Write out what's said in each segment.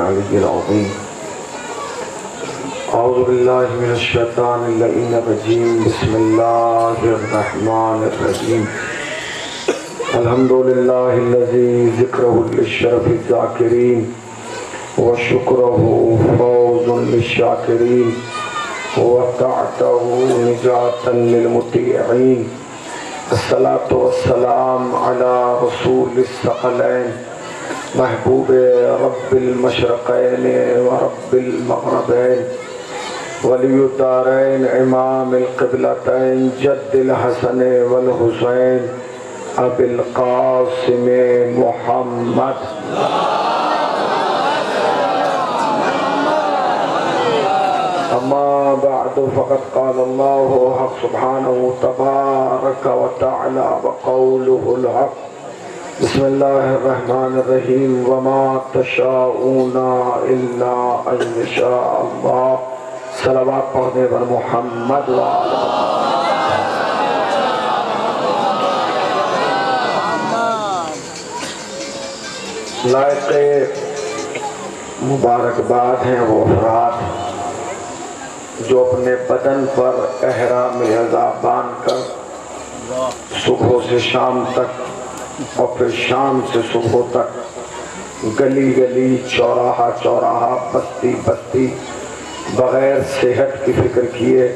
العلي العظيم. أعوذ بالله من الشيطان اللئيم الرجيم. بسم الله الرحمن الرحيم. الحمد لله الذي ذكره للشرف الذاكرين وشكره فوز للشاكرين وطاعته نجاة للمطيعين. الصلاة والسلام على رسول الثقلين. محبوب رب المشرقين ورب المغربين ولي الدارين إمام القبلتين جد الحسن والحسين أبي القاسم محمد. أما بعد فقد قال الله حق سبحانه تبارك وتعالى وقوله الحق. بسم الله الرحمن الرحيم وما تشاءون الا ان يشاء الله. صلوات پڑھنے پر محمد وعلى لائق مبارکباد ہیں وہ افراد جو اپنے بدن پر احرام عذاب باندھ کر صبح سے شام تک اور پھر شام سے صبح تک گلی گلی، چوراہا چوراہا، بستی بستی، بغیر صحت کی فکر کیے۔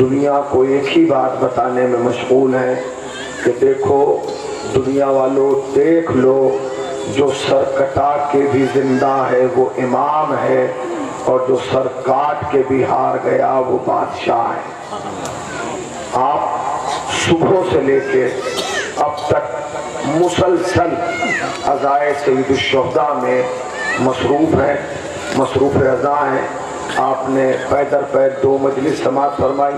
دنیا کو ایک ہی بات بتانے میں مشغول ہیں کہ دیکھو، دنیا والوں دیکھ لو، جو سر کٹا کے بھی زندہ ہے، وہ امام ہے، اور جو سر کاٹ کے بھی ہار گیا، وہ بادشاہ ہے۔ آپ صبح سے لے کے اب تک مسلسل عزائے سید الشہداء میں مصروف ہیں، مصروف رضا ہیں۔ آپ نے پیدر پید دو مجلس سماعت فرمائی،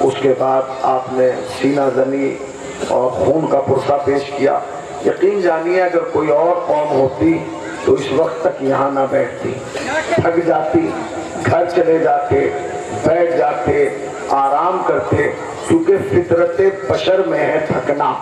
اس کے بعد آپ نے سینہ زنی اور خون کا پرسہ پیش کیا۔ یقین جانیے، اگر کوئی اور قوم ہوتی تو اس وقت تک یہاں نہ بیٹھتی۔ تھک جاتی، گھر چلے جاتے، بیٹھ جاتے، آرام کرتے کیونکہ فطرت بشر میں ہے تھکنا۔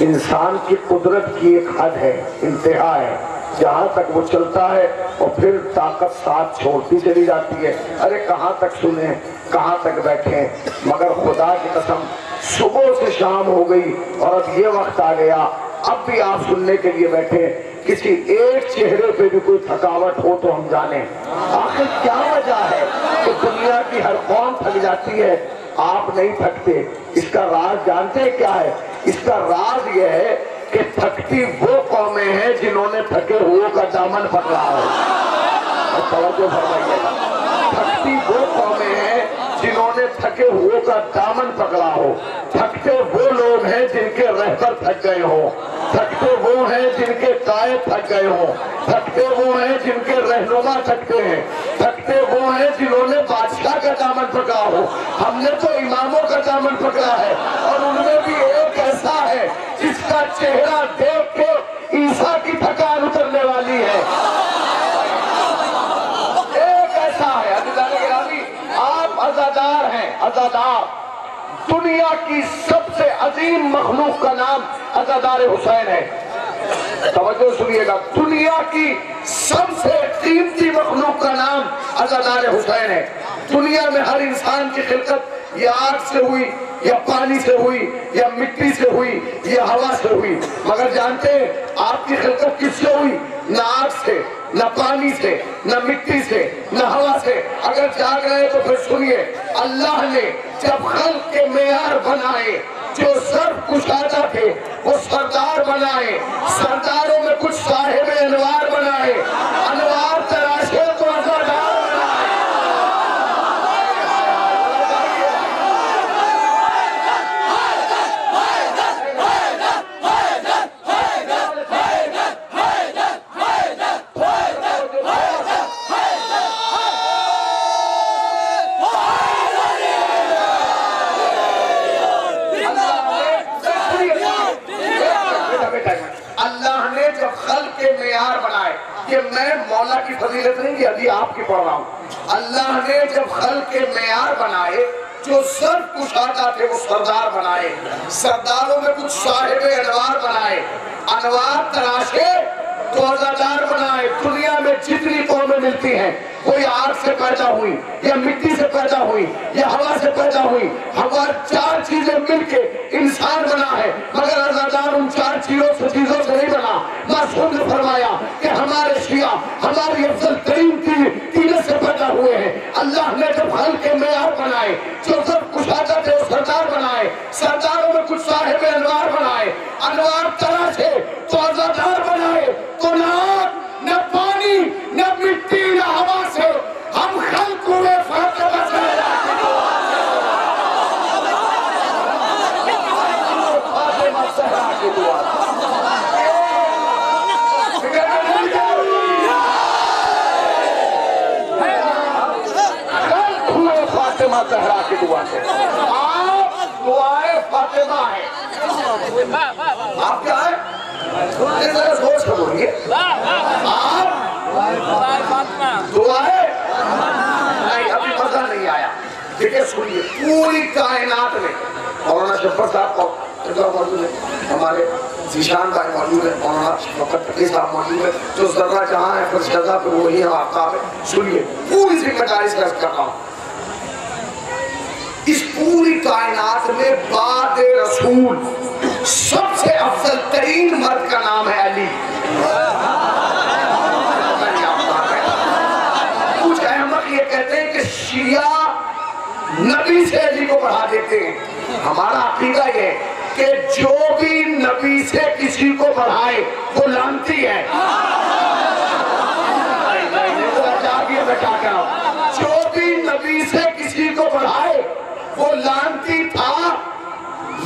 انسان کی قدرت کی ایک حد ہے، انتہا ہے۔ جہاں تک وہ چلتا ہے، اور پھر طاقت ساتھ چھوڑتی چلی جاتی ہے۔ ارے، کہاں تک سنیں، کہاں تک بیٹھیں؟ مگر خدا کی قسم، صبح سے شام ہو گئی اور اب یہ وقت آ گیا۔ اب بھی آپ سننے کے لیے بیٹھے کسی ایک چہرے پہ بھی کوئی تھکاوٹ ہو تو ہم جانیں۔ آخر کیا وجہ ہے کہ دنیا کی ہر قوم تھک جاتی ہے؟ آپ نہیں تھکتے۔ اس کا راز جانتے ہیں کیا ہے؟ اس کا راز یہ ہے کہ تھکتی وہ قومیں ہیں جنہوں نے تھکے ہوئے کا دامن پکڑا ہے۔ توجہ فرمائیے گا۔ تھکتی وہ قومیں ہیں جنہوں نے تھکے ہوئے کا دامن پکڑا ہو۔ تھکتے وہ لوگ ہیں جن کے رہبر تھک گئے ہوں۔ تھکتے وہ ہیں جن کے قائد تھک گئے ہوں۔ تھکتے وہ ہیں جن کے رہنما تھکتے ہیں۔ تھکتے وہ ہیں جنہوں نے بادشاہ کا دامن پکڑا ہو۔ ہم نے تو اماموں کا دامن پکڑا ہے اور ان میں بھی ایک ایسا ہے جس کا چہرہ دیکھ کے عیسیٰ کی تھکان اترنے والی ہے۔ ایک ایسا ہے عزیزان گرامی، آپ عزادار ہیں عزادار دنیا کی سب سے عظیم مخلوق کا نام عزادار حسین ہے۔ توجہ سنیے گا، دنیا کی سب سے قیمتی مخلوق کا نام عزادار حسین ہے۔ دنیا میں ہر انسان کی خلقت یا آگ سے ہوئی یا پانی سے ہوئی یا مٹی سے ہوئی یا ہوا سے ہوئی۔ مگر جانتے ہیں، آپ کی خلقت کس سے ہوئی؟ نہ آگ سے، نہ پانی سے، نہ مٹی سے، نہ ہوا سے۔ اگر جاگ رہے تو پھر سنیے، اللہ نے جب خلق کے معیار بنائے، جو سر کشادہ تھے، وہ سردار بنائے۔ سرداروں میں کچھ صاحب انوار بنائے۔ انوار تراشے تو ازادار بنائے اللہ نے جب خلق کے معیار بنائے یہ میں مولا کی فضیلت نہیں یہ ابھی آپ کی پڑھ رہا ہوں اللہ نے جب خلق کے معیار بنائے جو سر کشادہ تھے وہ سردار بنائے، سرداروں میں کچھ صاحب انوار بنائے، انوار تراشے تو ازادار بنائے، دنیا میں جتنی قومیں ملتی ہیں، کوئی آگ سے پیدا ہوئی، یا مٹی سے پیدا ہوئی، یا ہوا سے پیدا ہوئی، ہوا چار چیزیں مل کے انسان بنا ہے، مگر ازادار ان چار چیزوں سے چیزوں سے نہیں بنا۔ معصوم نے فرمایا کہ ہمارے شیعہ، ہماری افضل ترین تینوں سے پیدا ہوئے ہیں اللہ نے جب حل کے معیار بنائے، جو سب کشادہ تھے وہ سردار بنائے، سرداروں میں کچھ صاحب انوار بنائے، انوار طرح سے تو ازادار بنائے، تو نام نہ پانی نہ مٹی نہ ہوا سے ہم خلق ہوئے فاطمہ زہرا فاطمہ زہرا کی دعا خلق ہوئے فاطمہ زہرا کی دعا سے آپ دعائے فاطمہ ہے آپ کیا ہے یہ ذرا سوچ کر بولیے آپ دعائے نہیں، ابھی مزہ نہیں آیا۔ دیکھیں سنیے، پوری کائنات میں مولانا شفر صاحب کو موجود ہے۔ ہمارے ذیشان بھائی موجود ہے مولانا وقت تقی صاحب موجود ہے جو ذرہ جہاں ہے پھر شہزہ پھر وہی ہے آفتاب ہے۔ سنیے، پوری ذمہ داری سے کر رہا ہوں۔ اس پوری کائنات میں بعد رسول سب سے افضل ترین مرد کا نام ہے علی۔ کچھ احمد یہ کہتے ہیں کہ شیعہ نبی سے علی کو بڑھا دیتے ہیں۔ ہمارا عقیدہ یہ ہے کہ جو بھی نبی سے کسی کو بڑھائے، وہ لانتی ہے۔ جو بھی نبی سے کسی کو بڑھائے، وہ لانتی تھا،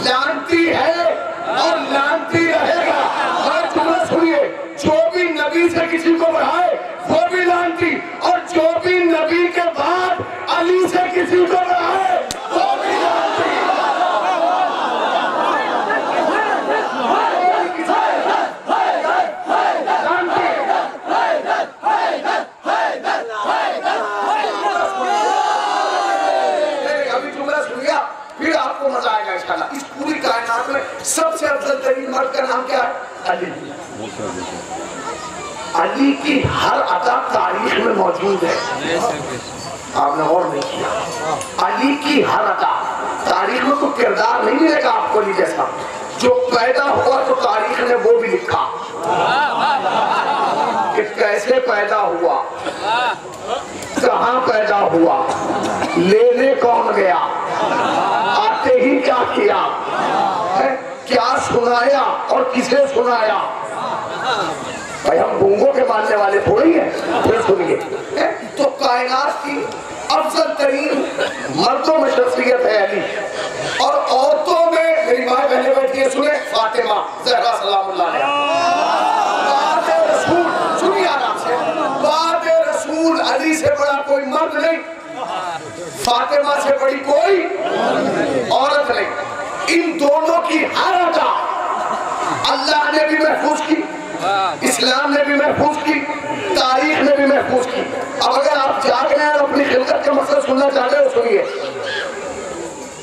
لانتی ہے۔ اور لانتی رہے گا۔ اور تمہیں سنیے، جو بھی نبی سے کسی کو بڑھائے، وہ بھی لانتی۔ اور جو بھی نبی کے بعد علی سے کسی کو بڑھائے وہ بھی لانتی ابھی جملہ سنیا پھر آپ کو مزہ آئے گا انشاءاللہ اس پوری کائنات میں سب سے مرد کا نام کیا ہے؟ علی. علی کی ہر عطا تاریخ میں موجود ہے۔ آپ نے غور نہیں کیا۔ علی کی ہر عطا تاریخ میں کوئی کردار نہیں ملے گا آپ کو علی جیسا۔ جو پیدا ہوا تو تاریخ نے وہ بھی لکھا۔ کہ کیسے پیدا ہوا؟ کہاں پیدا ہوا؟ لینے کون گیا؟ آتے ہی کیا کیا؟ کیا سنایا اور کسے سنایا؟ بھائی ہم گونگوں کے ماننے والے تھوڑی ہیں۔ پھر سنیے۔ تو کائنات کی افضل ترین مردوں میں شخصیت ہے علی۔ اور عورتوں میں میری ماں بہنیں بیٹھی ہیں، سنیں۔ فاطمہ زہرا سلام اللہ علیہ۔ بعد رسول، سنیے آرام سے۔ بعد رسول علی سے بڑا کوئی مرد نہیں۔ فاطمہ سے بڑی کوئی عورت نہیں۔ ان دونوں کی ہر عطا اللہ نے بھی محفوظ کی، اسلام نے بھی محفوظ کی، تاریخ نے بھی محفوظ کی۔ اب اگر آپ جاگ رہے ہیں اور اپنی خلقت کا مسئلہ سننا چاہتے ہیں سنیے۔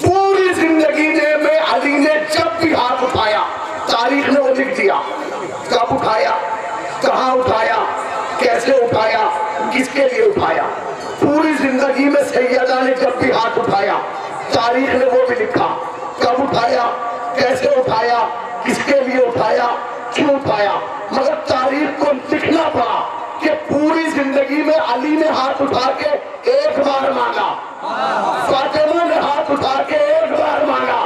پوری زندگی نے میں علی نے جب بھی ہاتھ اٹھایا، تاریخ نے وہ لکھ دیا۔ کب اٹھایا؟ کہاں اٹھایا؟ کیسے اٹھایا؟ کس کے لیے اٹھایا؟ پوری زندگی میں سیدہ نے جب بھی ہاتھ اٹھایا، تاریخ نے وہ بھی لکھا۔ کب اٹھایا؟ کیسے اٹھایا؟ کس کے لیے اٹھایا؟ کیوں اٹھایا؟ مگر تاریخ کو لکھنا پڑا کہ پوری زندگی میں علی نے ہاتھ اٹھا کے ایک بار مانگا۔ فاطمہ نے ہاتھ اٹھا کے ایک بار مانگا۔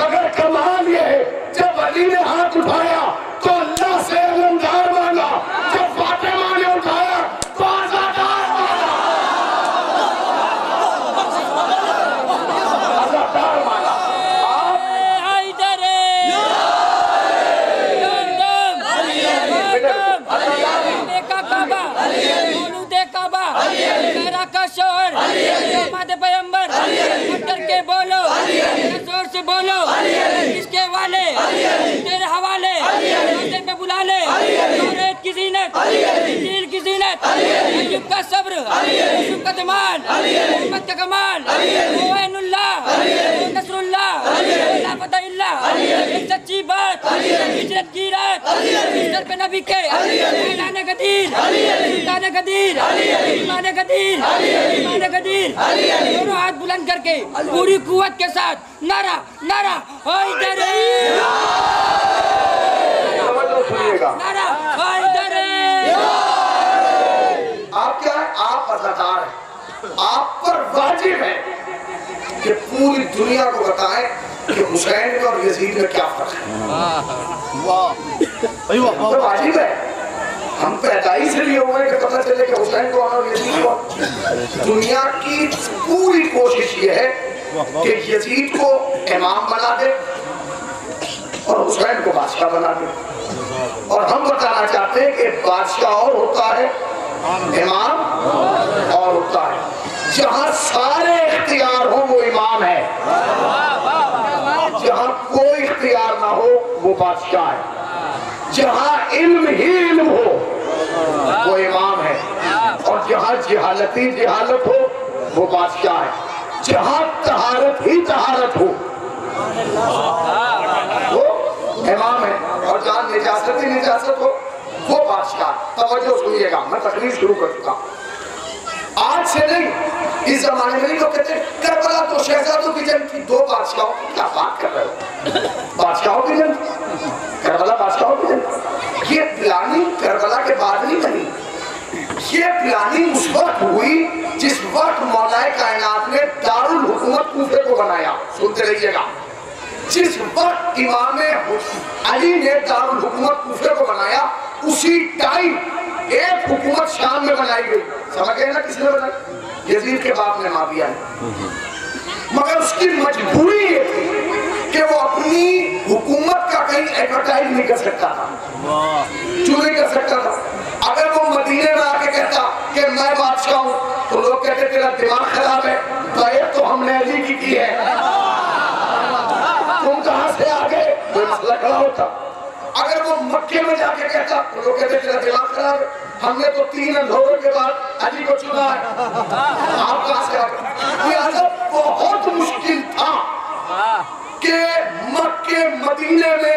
مگر کمال یہ ہے، جب علی نے ہاتھ اٹھایا تو اللہ سے علمدار مانگا جب فاطمہ نے اٹھایا تو آزادار مانگا آزادار مانگا آپ حیدرے دم دم دم کا کعبہ مولود کعبہ میرا کا شوہر احمد پیمبر اٹر کے بولو زور سے بولو اس کے والے زینت، دین کی زینت عجب کا صبر عجب کا دمان امت کا کمال موین اللہ، نصر اللہ، لا فتح اللہ ایک سچی بات، ہجرت کی رات ہجرت پہ نبی کے اعلان قدیر، سلطان قدیر، ایمان قدیر ایمان قدیر، دونوں ہاتھ بلند کر کے، پوری قوت کے ساتھ نارا نارا ہوئی نارا نعرہ آپ کیا ہے آپ ازادار ہیں۔ آپ پر واجب ہے کہ پوری دنیا کو بتائیں کہ حسین میں اور یزید میں کیا فرق ہے۔ واہ۔ واہ۔ واجب ہے۔ ہم پیدائی سے لیے ہوئے کہ پتہ چلے کہ حسین کو آنا اور یزید کو۔ دنیا کی پوری کوشش یہ ہے کہ یزید کو امام بنا دے اور حسین کو بادشاہ بنا دے۔ اور ہم بتانا چاہتے ہیں کہ بادشاہ اور ہوتا ہے امام اور ہوتا ہے۔ جہاں سارے اختیار ہو وہ امام ہے۔ جہاں کوئی اختیار نہ ہو وہ بادشاہ ہے۔ جہاں علم ہی علم ہو وہ امام ہے۔ اور جہاں جہالتی جہالت ہو وہ بادشاہ ہے۔ جہاں تہارت ہی تہارت ہو وہ امام ہے۔ اور جہاں نجاست ہی نجاست ہو وہ بادشاہ توجہ سنیے گا، میں تقریر شروع کر چکا آج سے نہیں، اس زمانے میں لوگ کہتے ہیں، کربلا تو شہزادوں کی جنگ تھی۔ دو بادشاہوں کی، کیا بات کر رہے ہو؟ بادشاہوں کی جنگ کربلا بادشاہوں کی جنگ یہ پلاننگ کربلا کے بعد نہیں بنی۔ یہ پلاننگ اس وقت ہوئی جس وقت مولا کائنات نے دار الحکومت کوفے کو بنایا۔ سنتے رہیے گا۔ جس وقت امام علی نے دار الحکومت کوفے کو بنایا اسی ٹائم ایک حکومت شام میں بنائی گئی۔ سمجھ گئے نا کس نے بنائی؟ یزید کے باپ نے معافیا ہے مگر اس کی مجبوری یہ تھی کہ وہ اپنی حکومت کا کہیں ایڈورٹائز نہیں کر سکتا تھا۔ کیوں نہیں کر سکتا تھا؟ اگر وہ مدینے میں آ کے کہتا کہ میں بادشاہ ہوں، تو لوگ کہتے تیرا دماغ خراب ہے بیعت تو ہم نے علی کی کی ہے تم کہاں سے آ گئے کوئی مسئلہ کھڑا ہوتا۔ اگر وہ مکہ میں جا کے کہتا، وہ لوگ کہتے تیرا دلا خراب، ہم نے تو تین اندھوروں کے بعد علی کو چنا ہے۔ آپ کا سے لہذا بہت مشکل تھا کہ مکہ مدینہ میں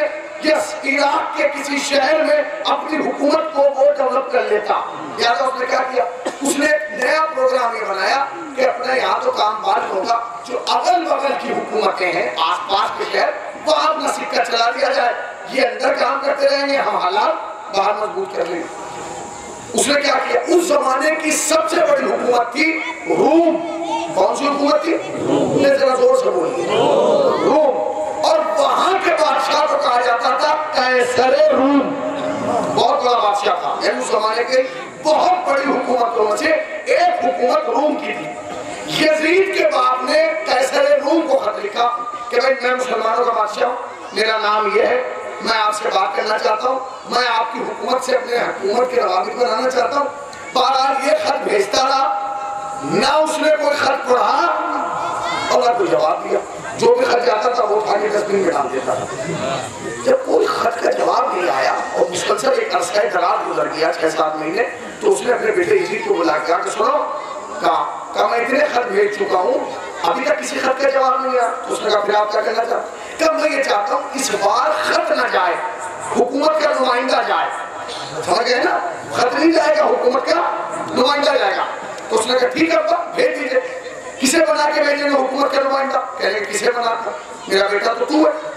عراق کے کسی شہر میں اپنی حکومت کو وہ ڈیولپ کر لیتا۔ لہٰذا اس نے کیا کیا؟ اس نے نیا پروگرام یہ بنایا کہ اپنے یہاں تو کام بات ہوگا، جو اگل بغل کی حکومتیں ہیں، آس پاس کے شہر وہ آپ مسجد کا چلا دیا جائے۔ یہ اندر کام کرتے رہیں گے، ہم حالات باہر مضبوط کر لیں اس نے کیا کیا؟ اس زمانے کی سب سے بڑی حکومت تھی روم۔ کون سی حکومت تھی؟ روم۔ نے ذرا زور سے بولی روم۔ اور وہاں کے بادشاہ کو کہا جاتا تھا کیسر روم۔ بہت بڑا بادشاہ تھا۔ یعنی اس زمانے کے بہت بڑی حکومتوں میں سے ایک حکومت روم کی تھی۔ یزید کے باپ نے قیسر روم کو خط لکھا کہ میں مسلمانوں کا بادشاہ ہوں، میرا نام یہ ہے، میں آپ سے بات کرنا چاہتا ہوں، میں آپ کی حکومت سے اپنے حکومت کے روابط بنانا چاہتا ہوں۔ بہرحال یہ خط بھیجتا رہا، نہ اس نے کوئی خط پڑھا اللہ کو جواب دیا۔ جو بھی خط جاتا تھا وہ پانی ڈسٹبین میں ڈال دیتا تھا۔ جب کوئی خط کا جواب نہیں آیا اور مسلسل ایک عرصہ قرار گزر گیا، چھ سات مہینے، تو اس نے اپنے بیٹے اسی کو بلا کے سنو کہا کہا میں اتنے خط بھیج چکا ہوں، ابھی تک کسی خط کا جواب نہیں آیا۔ اس نے کہا، پھر آپ کیا کہنا چاہتے کہ میں یہ چاہتا ہوں، اس بار خط نہ جائے، حکومت کا نمائندہ جائے۔ سمجھ گئے نا؟ خط نہیں جائے گا، حکومت کا نمائندہ جائے گا۔ تو اس نے کہا، ٹھیک ہے، ابا، بھیج دیجیے کسے بنا کے بھیجیں گے حکومت کا نمائندہ؟ کہہ لیں کسے بنا کر میرا بیٹا تو تو ہے۔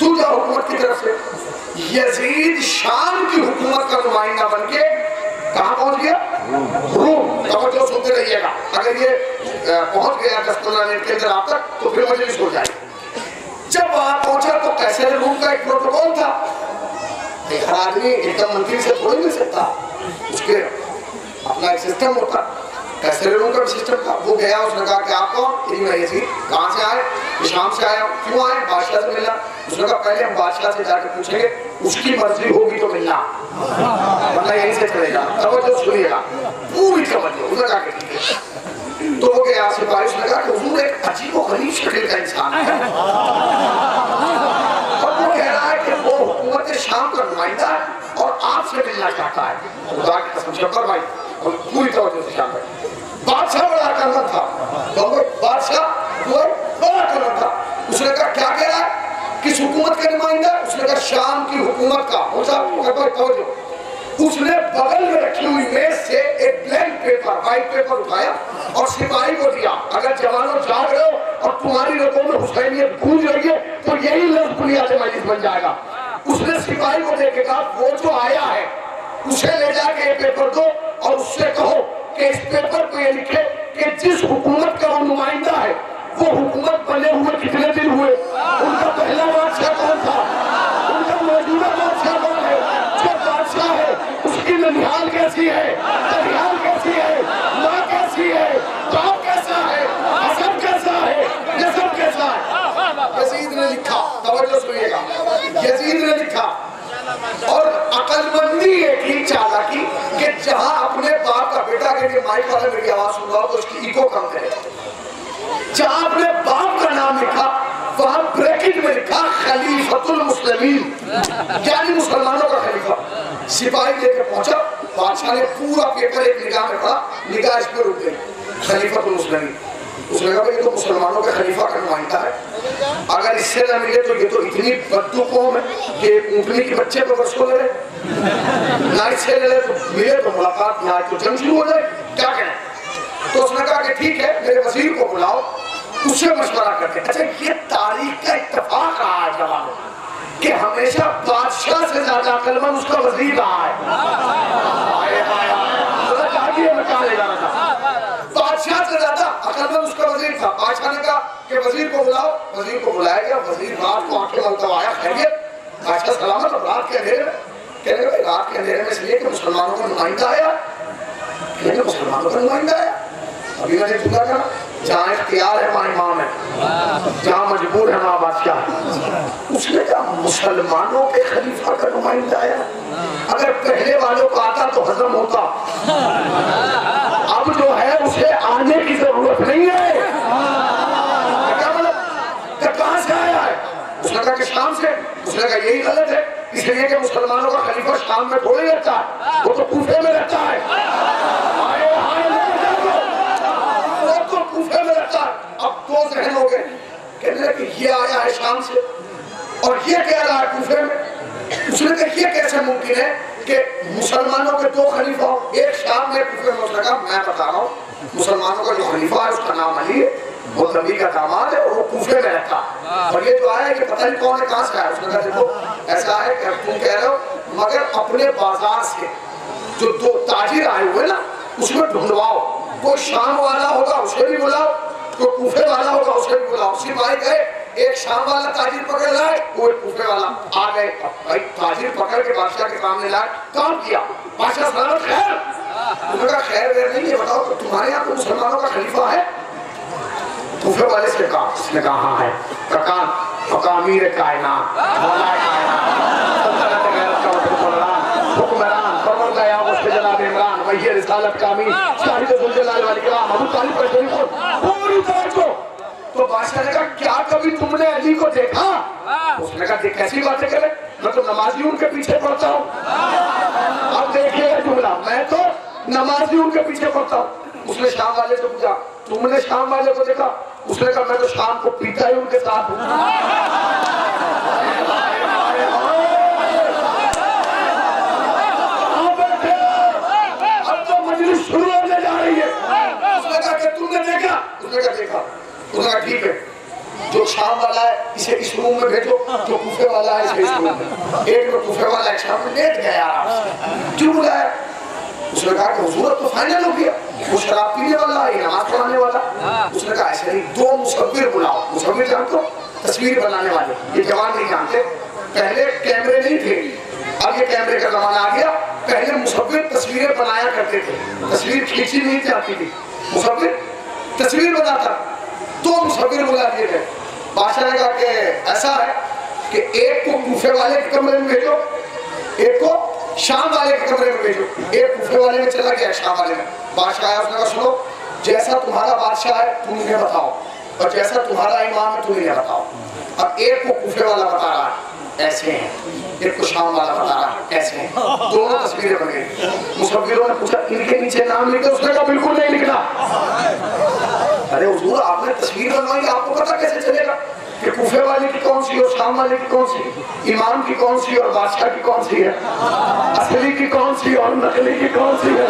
تو جا حکومت کی طرف سے۔ یزید شام کی حکومت کا نمائندہ بن کے کہاں پہنچ گیا؟ روم سنتے رہیے گا۔ اگر یہ پہنچ گیا دس پندرہ منٹ کے اندر آپ تک، تو پھر مجلس ہو جائے جب وہاں پہنچا تو کیسے روم کا ایک پروٹوکول تھا؟ ہر آدمی ایک دم منتری سے تھوڑی مل سکتا۔ اس کے اپنا ایک سسٹم ہوتا۔ سیلولر سسٹم تھا. وہ گیا، اس نے کہا کہ آپ کو تیری مہینے سے کہاں سے آئے؟ شام سے آئے۔ کیوں آئے؟ بادشاہ سے ملنا۔ اس نے کہا، پہلے ہم بادشاہ سے جا کے پوچھیں گے، اس کی مرضی ہوگی تو ملنا۔ ورنہ یہیں سے چلے گا۔ توجہ سنیے گا۔ پوری توجہ۔ اس نے کہا کہ تو وہ گیا سپاہی اس نے کہا کہ حضور ایک عجیب و غریب شکل کا انسان ہے۔ اور وہ کہہ رہا ہے کہ وہ حکومت شام کا نمائندہ ہے۔ ناز سے ملنا چاہتا ہے خدا کی قسم شکر بھائی اور پوری توجہ سے شامل بادشاہ بڑا کرنا تھا بادشاہ وہ بڑا کرنا تھا اس نے کہا کیا کہہ رہا ہے کس حکومت کا نمائندہ ہے اس نے کہا شام کی حکومت کا ہو سکتا توجہ اس نے بغل میں رکھی ہوئی میز سے ایک بلینک پیپر وائٹ پیپر اٹھایا اور سپاہی کو دیا اگر جوانوں جاگ رہے ہو اور تمہاری رگوں میں حسینیت گونج رہی ہے تو یہی لفظ بنیاد مجلس بن جائے گا اس نے سپاہی کو دیکھ کے کہا، وہ جو آیا ہے۔ اسے لے جا کے یہ پیپر دو اور اس سے کہو کہ اس پیپر کو یہ لکھے کہ جس حکومت کا مجید نے لکھا۔ اور عقل مندی ہے ٹھیک چالا کی کہ جہاں اپنے باپ کا بیٹا کے لیے مائک والا میری آواز سن رہا ہو تو اس کی ایکو کم کرے جہاں اپنے باپ کا نام لکھا، وہاں بریکٹ میں لکھا خلیفت المسلمین۔ یعنی مسلمانوں کا خلیفہ۔ سپاہی لے کے پہنچا، بادشاہ نے پورا پیپر ایک نگاہ میں پڑا نگاہ اس پہ رک گئی خلیفت المسلمین۔ اس نے کہا بھائی تو مسلمانوں کا خلیفہ کا نمائندہ ہے۔ اگر اس سے نہ ملے تو یہ تو اتنی بدو قوم ہے کہ اونٹنی کے بچے کو بس کو لے رہے نہ اس سے لے لے تو ملے تو ملاقات، نہ آئے تو جنگ شروع ہو جائے۔ کیا کہیں تو اس نے کہا کہ ٹھیک ہے، میرے وزیر کو بلاؤ اس سے مشورہ کرتے اچھا یہ تاریخ کا اتفاق رہا ہے جواب کہ ہمیشہ بادشاہ سے زیادہ کلمہ اس کا وزیر رہا ہے۔ آئے آئے آئے آئے۔ آئے آئے آئے آئے آئے غالباً اس کا وزیر تھا۔ آج نے کہا کہ وزیر کو بلاؤ، وزیر کو بلایا گیا، وزیر رات کو آنکھ کے تک آیا خیریت کا سلامت اب رات کے اندھیرے میں۔ کہنے لگے، رات کے اندھیرے میں اس لیے کہ مسلمانوں کا نمائندہ آیا۔ کہنے مسلمانوں کا نمائندہ آیا۔ ابھی میں نے پوچھا تھا، جہاں اختیار ہے ماں امام ہے جہاں مجبور ہے وہاں بادشاہ، اس نے کہا، مسلمانوں کے خلیفہ کا نمائندہ آیا اگر پہلے والوں کو آتا تو ہضم ہوتا۔ اب جو ہے، اسے آنے کی ضرورت نہیں ہے۔ مطلب، کہاں سے آیا ہے؟ اس نے کہا کہ شام سے۔ اس نے کہا، یہی غلط ہے۔ اس لیے کہ مسلمانوں کا خلیفہ شام میں تھوڑے رہتا ہے۔ وہ تو کوفے میں رہتا ہے۔ موقف میں رہتا ہے۔ اب دو ذہن ہو گئے۔ کہنے لے کہ یہ آیا ہے شام سے۔ اور یہ کہہ رہا ہے کوفے میں۔ اس نے کہا، یہ کیسے ممکن ہے کہ مسلمانوں کے دو خلیفہ ہو ایک شام میں کوفے میں اس نے کہا میں بتا رہا ہوں۔ مسلمانوں کا جو خلیفہ ہے، اس کا نام علی ہے۔ وہ نبی کا داماد ہے، اور وہ کوفے میں رہتا اور یہ جو آیا ہے کہ پتہ نہیں کون ہے، کہاں سے آیا اس نے کہا، دیکھو، ایسا ہے کہ تم کہہ رہے ہو، مگر اپنے بازار سے جو دو تاجر آئے ہوئے نا، اس میں ڈھونڈواؤ۔ کوئی شام والا ہوگا، اس کے بھی بلاؤ کوئی کوفے والا ہوگا، اس کے بھی بلاؤ۔ سپاہی گئے ایک شام والا تاجر پکڑ لائے کوئی ایک کوفے والا۔ آ گئے۔ بھائی، تاجر پکڑ کے بادشاہ کے سامنے لائے، کام کیا؟ بادشاہ سلامت خیر۔ انہوں نے کہا خیر ویر نہیں، یہ بتاؤ کہ تمہارے یہاں کوئی مسلمانوں کا خلیفہ ہے؟ کوفے والے سے کہا، اس نے کہا ہاں ہے۔ کہا کام کامیر کائنات، مولا کائنات۔ رسالت کا امین صاحب ذوالجلال والی کا ابو طالب کا شریف پوری فوج کو۔ تو بادشاہ نے کہا کیا کبھی تم نے علی کو دیکھا؟ اس نے کہا، دیکھ کیسی باتیں کرے۔ میں تو نمازی ان کے پیچھے پڑتا ہوں۔ اب دیکھئے گا جملہ۔ میں تو نمازی ان کے پیچھے پڑتا ہوں۔ اس نے شام والے سے پوچھا، تم نے شام والے کو دیکھا؟ اس نے کہا، میں تو شام کو پیتا ہی ان کے ساتھ ہوں۔ دوسرے کا دیکھا اس نے کہا، ٹھیک ہے، جو شام والا ہے، اسے اس روم میں بھیجو، جو کوفے والا ہے، اسے اس روم میں ایک میں کوفے والا ہے، شام میں لیٹ گیا کیوں بلایا اس نے کہا کہ حضور تو فائنل ہو گیا۔ وہ شراب پینے والا ہے یہ نماز پڑھانے والا۔ اس نے کہا، ایسے نہیں، دو مصور بلاؤ۔ مصور جانتے ہو؟ تصویر بنانے والے۔ یہ جوان نہیں جانتے۔ پہلے کیمرے نہیں تھے۔ اب یہ کیمرے کا زمانہ آ گیا۔ پہلے مصور تصویریں بنایا کرتے تھے۔ تصویر کھینچی نہیں جاتی تھی۔ مصور تصویر بنا تھا۔ دو مصور بلا دیے گئے۔ بادشاہ نے کہا کہ ایسا ہے کہ ایک کو کوفے والے کے کمرے میں بھیجو، ایک کو شام والے کے کمرے میں بھیجو۔ ایک کوفے والے میں چلا گیا، شام والے میں۔ بادشاہ آیا اس نے کہا، سنو، جیسا تمہارا بادشاہ ہے، تم مجھے بتاؤ۔ اور جیسا تمہارا امام ہے، تم مجھے بتاؤ۔ اب ایک کو کوفے والا بتا رہا ہے۔ ایسے ہیں۔ ایک کو شام والا بتا رہا ایسے ہیں۔ دونوں تصویریں بن گئی مصوروں نے پوچھا، ان کے نیچے نام لکھے، اس نے کہا بالکل نہیں لکھنا۔ ارے حضور، آپ نے تصویر بنوائی، آپ کو پتا کیسے چلے گا؟ کہ کوفے والے کی کون سی اور شام والے کی کون سی؟ امام کی کون سی اور بادشاہ کی کون سی ہے؟ اصلی کی کون سی اور نقلی کی کون سی ہے؟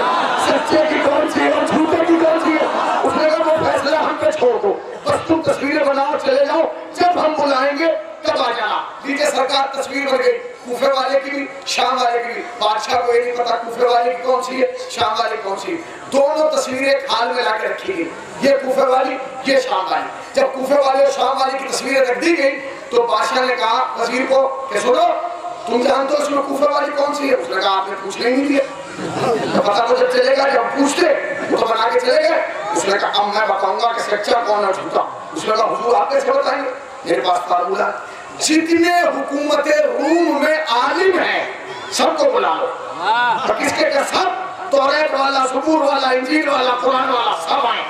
سچے کی کون سی ہے اور جھوٹے کی کون سی ہے؟ اس نے کہا، وہ فیصلہ ہم پہ چھوڑ دو۔ بس تم تصویریں بناؤ، چلے جاؤ۔ جب ہم بلائیں گے تب آ جانا۔ لیجیے سرکار تصویر بن گئی۔ کوفے والے کی بھی، شام والے کی بھی۔ بادشاہ کو یہ نہیں پتا کوفے والے کی کون سی ہے، شام والے کون سی دونوں تصویریں ایک حال میں لا کے رکھی گئی۔ یہ کوفے والی، یہ شام والی۔ جب کوفے والے اور شام والے کی تصویریں رکھ دی گئی، تو بادشاہ نے کہا، وزیر کو کہ سنو، تم جانتے ہو اس میں کوفے والی کون سی ہے؟ اس نے کہا، آپ نے پوچھنے ہی نہیں دیا۔ پتا تو جب چلے گا، جب پوچھتے، وہ تو بنا کے چلے گئے۔ اس نے کہا، اب میں بتاؤں گا کہ سچا اچھا کون ہے جھوٹا۔ اس نے کہا، حضور آپ کیسے بتائیں گے؟ میرے پاس فارمولہ جتنے حکومت روم میں عالم ہیں سب کو بلا لو۔ تو کس کے کہ سب توریت والا زبور والا انجیل والا قرآن والا سب آئے۔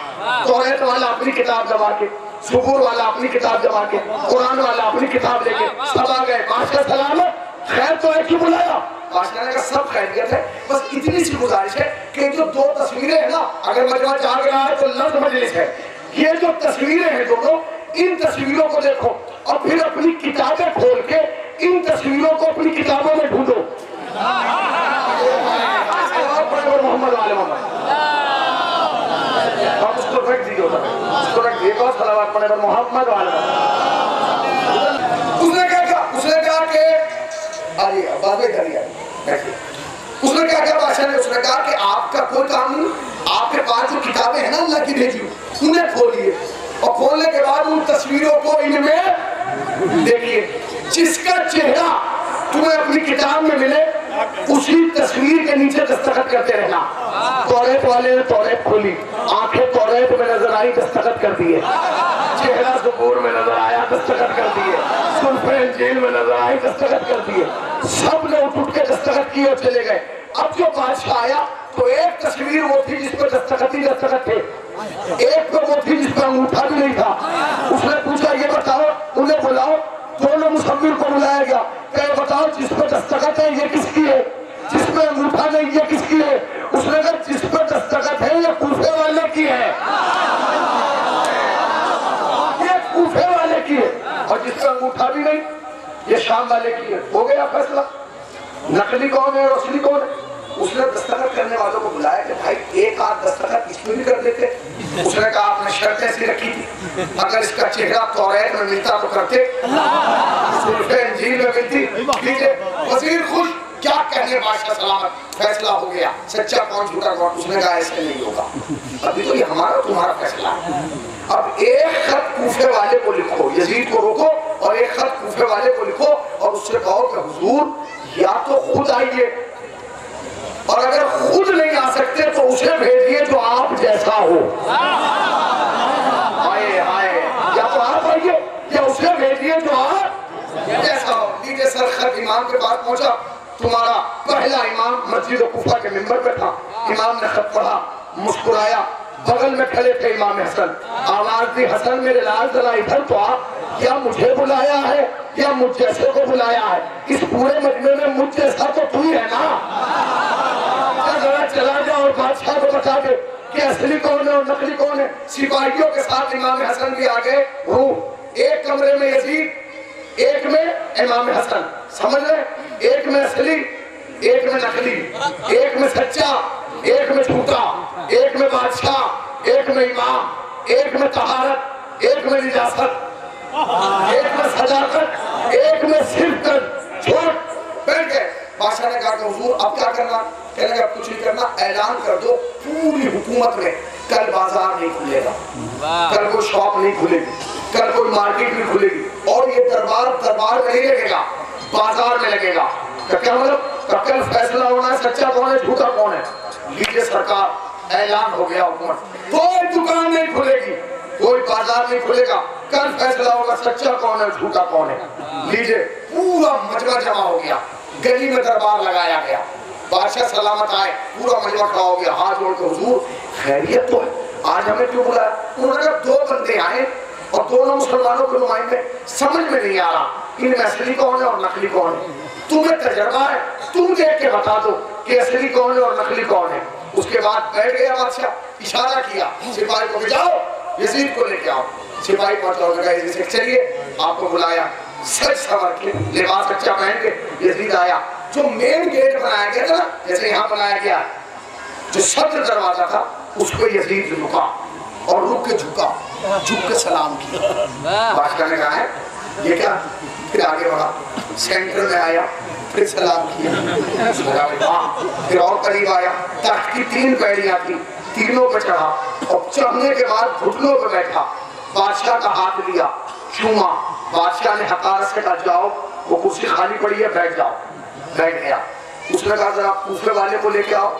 توریت والا اپنی کتاب جما کے زبور والا اپنی کتاب جما کے قرآن والا اپنی کتاب لے کے سب آ گئے۔ بادشاہ سلامت خیر تو ایک ہی بلایا۔ نے کہا سب خیریت ہے۔ بس اتنی سی گزارش ہے کہ جو دو تصویریں ہیں نا اگر مجمع جاگ رہا ہے تو لفظ مجلس ہے۔ یہ جو تصویریں ہیں دونوں ان تصویروں کو دیکھو۔ اور پھر اپنی کتابیں کھول کے ان تصویروں کو اپنی کتابوں میں ڈھونڈو۔ محمد عالم آپ اس کو رکھ دیجیے اس کو رکھ دیجیے پڑھے پر محمد عالم اس نے کہا اس نے کہا کہ آئیے بعد میں گھر بیٹھیے اس نے کیا کہا بادشاہ نے اس نے کہا کہ آپ کا کوئی کام نہیں۔ آپ کے پاس جو کتابیں ہیں نا، اللہ کی بھیجی۔ انہیں کھولیے اور کھولنے کے بعد ان تصویروں کو ان میں دیکھیے، جس کا چہرہ تمہیں اپنی کتاب میں ملے، اسی تصویر کے نیچے دستخط کرتے رہنا۔ توریت والے نے توریت کھولی۔ آنکھیں توریت میں نظر آئی، دستخط کر دیے۔ چہرہ زبور میں نظر آیا، دستخط کر دیے۔ سلفے انجیل میں نظر آئی دستخط کر دیے۔ سب نے اٹھ اٹھ کے دستخط کیے اور چلے گئے۔ اب جو بادشاہ آیا، تو ایک تصویر وہ تھی جس پہ دستخط ہی دستخط تھے۔ ایک پہ وہ تھی جس پہ انگوٹھا بھی نہیں تھا۔ اس نے پوچھا، یہ بتاؤ، انہیں بلاؤ، دونوں مصور کو بلایا گیا۔ کہ بتاؤ، جس پہ دستخط ہے، یہ کس کی ہے؟ جس پہ انگوٹھا نہیں، یہ کس کی ہے؟ اس نے کہا، جس پہ دستخط ہے، یہ کوفے والے کی ہے۔ یہ کوفے والے کی ہے۔ اور جس پہ انگوٹھا بھی نہیں، یہ شام والے کی ہے۔ ہو گیا فیصلہ۔ نقلی کون ہے اور اصلی کون ہے؟ اس نے دستخط کرنے والوں کو بلایا کہ بھائی ایک آدھ دستخط اس میں بھی کر دیتے۔ اس نے کہا آپ نے شرط ایسی رکھی تھی۔ اگر اس کا چہرہ توریت میں ملتا تو کرتے۔ انجیل میں ملتی۔ لیجیے وزیر خوش۔ کیا کہنے بادشاہ سلامت؟ فیصلہ ہو گیا۔ سچا کون جھوٹا کون؟ اس نے کہا ایسے نہیں ہوگا۔ ابھی تو یہ ہمارا تمہارا فیصلہ ہے۔ اب ایک خط کوفے والے کو لکھو۔ یزید کو روکو اور ایک خط کوفے والے کو لکھو اور اس سے کہو کہ حضور، یا تو خود آئیے۔ اور اگر خود نہیں آ سکتے تو اسے بھیجیے جو آپ جیسا ہو۔ آئے آئے۔ یا تو آپ آئیے، یا اسے بھیجیے جو آپ جیسا ہو۔ نیچے سر خط امام کے پاس پہنچا۔ تمہارا پہلا امام مسجد و کفا کے ممبر پہ تھا۔ امام نے خط پڑھا، مسکرایا۔ بغل میں کھڑے تھے امام حسن۔ آواز دی، حسن میرے لال، ذرا ادھر تو آپ یا مجھے بلایا ہے، یا مجھ جیسے کو بلایا ہے۔ اس پورے مجمع میں مجھ جیسا تو تو ہی ہے نا۔ ذرا چلا جا اور بادشاہ کو بتا دے کہ اصلی کون ہے اور نقلی کون ہے۔ سپاہیوں کے ساتھ امام حسن بھی آگے۔ ہوں ایک کمرے میں یزید، ایک میں امام حسن۔ سمجھ رہے؟ ایک میں اصلی، ایک میں نقلی، ایک میں سچا۔ ایک میں جھوٹا ایک میں بادشاہ ایک میں امام ایک میں طہارت ایک میں نجاست ایک میں صداقت ایک میں صرف چھوٹ بیٹھ گئے۔ بادشاہ نے کہا کہ حضور اب کیا کرنا؟ کہنے اب کچھ نہیں کرنا اعلان کر دو پوری حکومت میں کل بازار نہیں کھلے گا۔ کل کوئی شاپ نہیں کھلے گی۔ کل کوئی مارکیٹ نہیں کھلے گی۔ اور یہ دربار دربار میں نہیں لگے گا بازار میں لگے گا۔ کیا مطلب؟ کل فیصلہ ہونا ہے سچا کون ہے جھوٹا کون ہے؟ لیجیے سرکار اعلان ہو گیا حکومت کوئی دکان نہیں کھلے گی۔ کوئی بازار نہیں کھلے گا۔ کل فیصلہ ہوگا سچا کون ہے، جھوٹا کون ہے۔ لیجیے پورا مجمع جمع ہو گیا۔ گلی میں دربار لگایا گیا۔ بادشاہ سلامت آئے، پورا مجمع کھڑا ہو گیا۔ ہاتھ جوڑ کے حضور، خیریت تو ہے۔ آج ہمیں کیوں بلایا؟ انہوں نے کہا، دو بندے آئے اور دونوں مسلمانوں کے نمائندے سمجھ میں نہیں آ رہا۔ ان میں اصلی کون ہے اور نقلی کون ہے؟ تمہیں تجربہ ہے۔ تم دیکھ کے بتا دو۔ کہ اصلی کون ہے اور نقلی کون ہے؟ اس کے بعد بیٹھ گیا بادشاہ اشارہ کیا سپاہی کو کہ جاؤ یزید کو لے کے آؤ۔ سپاہی پہنچا ہوگا یزید سے چلیے آپ کو بلایا۔ سچ سور کے لباس اچھا پہن کے یزید آیا۔ جو مین گیٹ بنایا گیا تھا نا جیسے یہاں بنایا گیا جو صدر دروازہ تھا اس کو یزید رکا اور رک کے جھکا جھک کے سلام کیا۔ بادشاہ نے کہا ہے یہ کیا؟ پھر آگے بڑھا سینٹر میں آیا۔ پھر سلام کیا۔ ہاں، پھر اور قریب آیا۔ تخت کی تین پیڑیاں تھی تینوں پہ چڑھا۔ اور چڑھنے کے بعد گھٹنوں پہ بیٹھا۔ بادشاہ کا ہاتھ لیا۔ چوما بادشاہ نے حقارت سے کہا، جاؤ، وہ کرسی خالی پڑی ہے، بیٹھ جاؤ۔ بیٹھ گیا۔ اس نے کہا، ذرا کوفے والے کو لے کے آؤ۔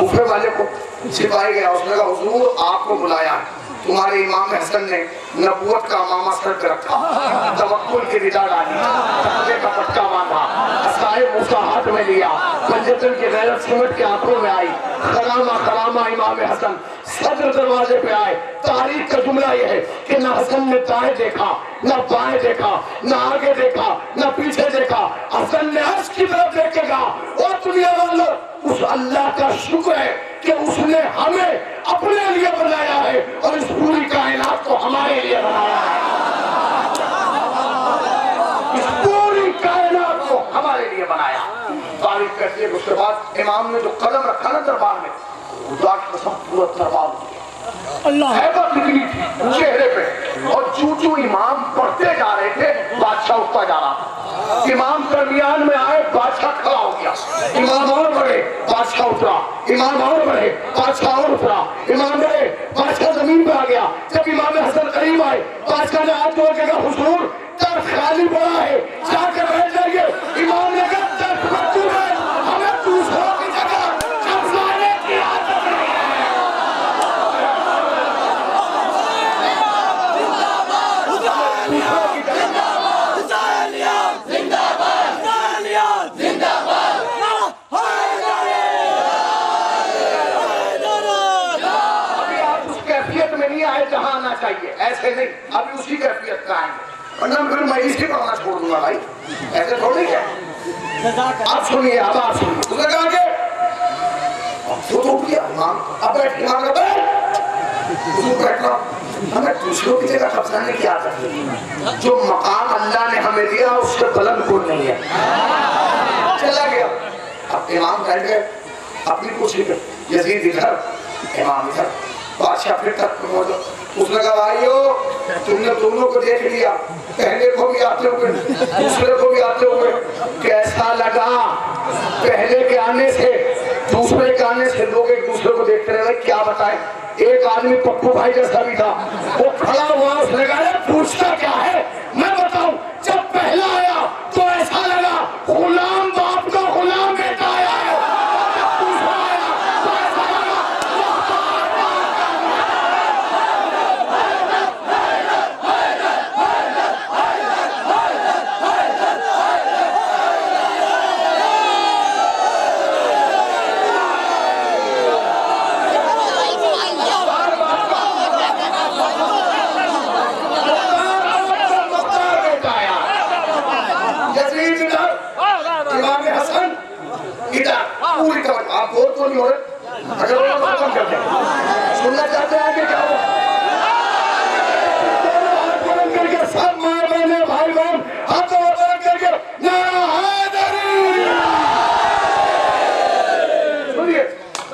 کوفے والے کو سپاہی گیا۔ اس نے کہا، حضور، آپ کو بلایا ہے۔ تمہارے امام حسن نے نبوت کا امامہ سر پہ رکھا۔ توکل کی ردا ڈالی تقوی کا پٹکا باندھا۔ اسائے موسیٰ ہاتھ میں لیا۔ پنجتن کی غیرت سمٹ کے آنکھوں میں آئی۔ کلامہ کلامہ امام حسن۔ صدر دروازے پہ آئے۔ تاریخ کا جملہ یہ ہے کہ نہ حسن نے دائیں دیکھا، نہ بائیں دیکھا، نہ آگے دیکھا، نہ پیچھے دیکھا۔ حسن نے عرش کی طرف دیکھ کے کہا اور دنیا والوں اس اللہ کا شکر ہے کہ اس نے ہمیں اپنے لیے بنایا ہے اور اس پوری کائنات کو ہمارے لیے بنایا ہے۔ اس پوری کائنات کو ہمارے لیے بنایا۔ تعریف کرتی ہے اس کے بعد امام نے جو قدم رکھا نا دربار میں، خدا کی قسم پورا دربار اللہ۔ حیبت نکلی تھی، چہرے پہ۔ اور جو جو امام پڑھتے جا رہے تھے، بادشاہ اٹھتا جا رہا تھا۔ امام درمیان میں آئے، بادشاہ کھڑا ہو گیا۔ امام اور بڑھے، بادشاہ اترا امام اور بڑھے، بادشاہ اور اترا امام بڑھے، بادشاہ زمین پہ آ گیا۔ جب امام حسن قریب آئے، بادشاہ نے ہاتھ جوڑ کے کہا حسن ترس خالی پڑا ہے جا کے بیٹھ جائیے امام نے کہا ترس مکتوب ہے ہمیں دوسروں کی جگہ افسانے کی عادت نہیں ہے دوسروں کی جگہ ابھی آپ اس کیفیت میں نہیں آئے جہاں آنا چاہیے ایسے نہیں، ابھی اسی کیفیت کا آئیں گے۔ ورنہ پھر میں اسی پڑھنا چھوڑ دوں گا بھائی۔ ایسے تھوڑی ہے۔ آپ سنیے اب آپ سنیے۔ نے کہا کہ وہ تو اٹھ گیا امام اب بیٹھ امام بیٹھ بیٹھنا ہمیں دوسروں کی جگہ قبضانے کی عادت ہے جو مقام اللہ نے ہمیں دیا، اس سے بلند کوئی نہیں ہے؟ چلا گیا۔ اب امام بیٹھ گئے۔ اپنی کرسی یزید ادھر، امام ادھر۔ بادشاہ پھر تک موجود اس نے کہا بھائیو تم نے دونوں کو دیکھ لیا۔ پہلے کو بھی آتے ہوئے، دوسرے کو بھی آتے ہوئے۔ کیسا لگا؟ پہلے کے آنے سے، دوسرے کے آنے سے لوگ ایک دوسرے کو دیکھتے رہے۔ کیا بتائیں؟ ایک آدمی پپو بھائی جیسا بھی تھا۔ وہ کھڑا ہوا، اس نے کہا پوچھتا کیا ہے؟ میں بتاؤں، جب پہلا آیا تو ایسا لگا غلام باپ کا غلام بیٹا آیا ہے جب دوسرا آیا تو ایسا لگا مختار بیٹا آیا یزید ادھر امام حسن ادھر پوری کمر آپ بور تو نہیں ہو رہے؟ اگر وہ ختم کرتے ہیں۔ سننا چاہتے ہیں کہ کیا ہو کر کے سب بھائی بہن کر کے نعرہ حیدری سنیے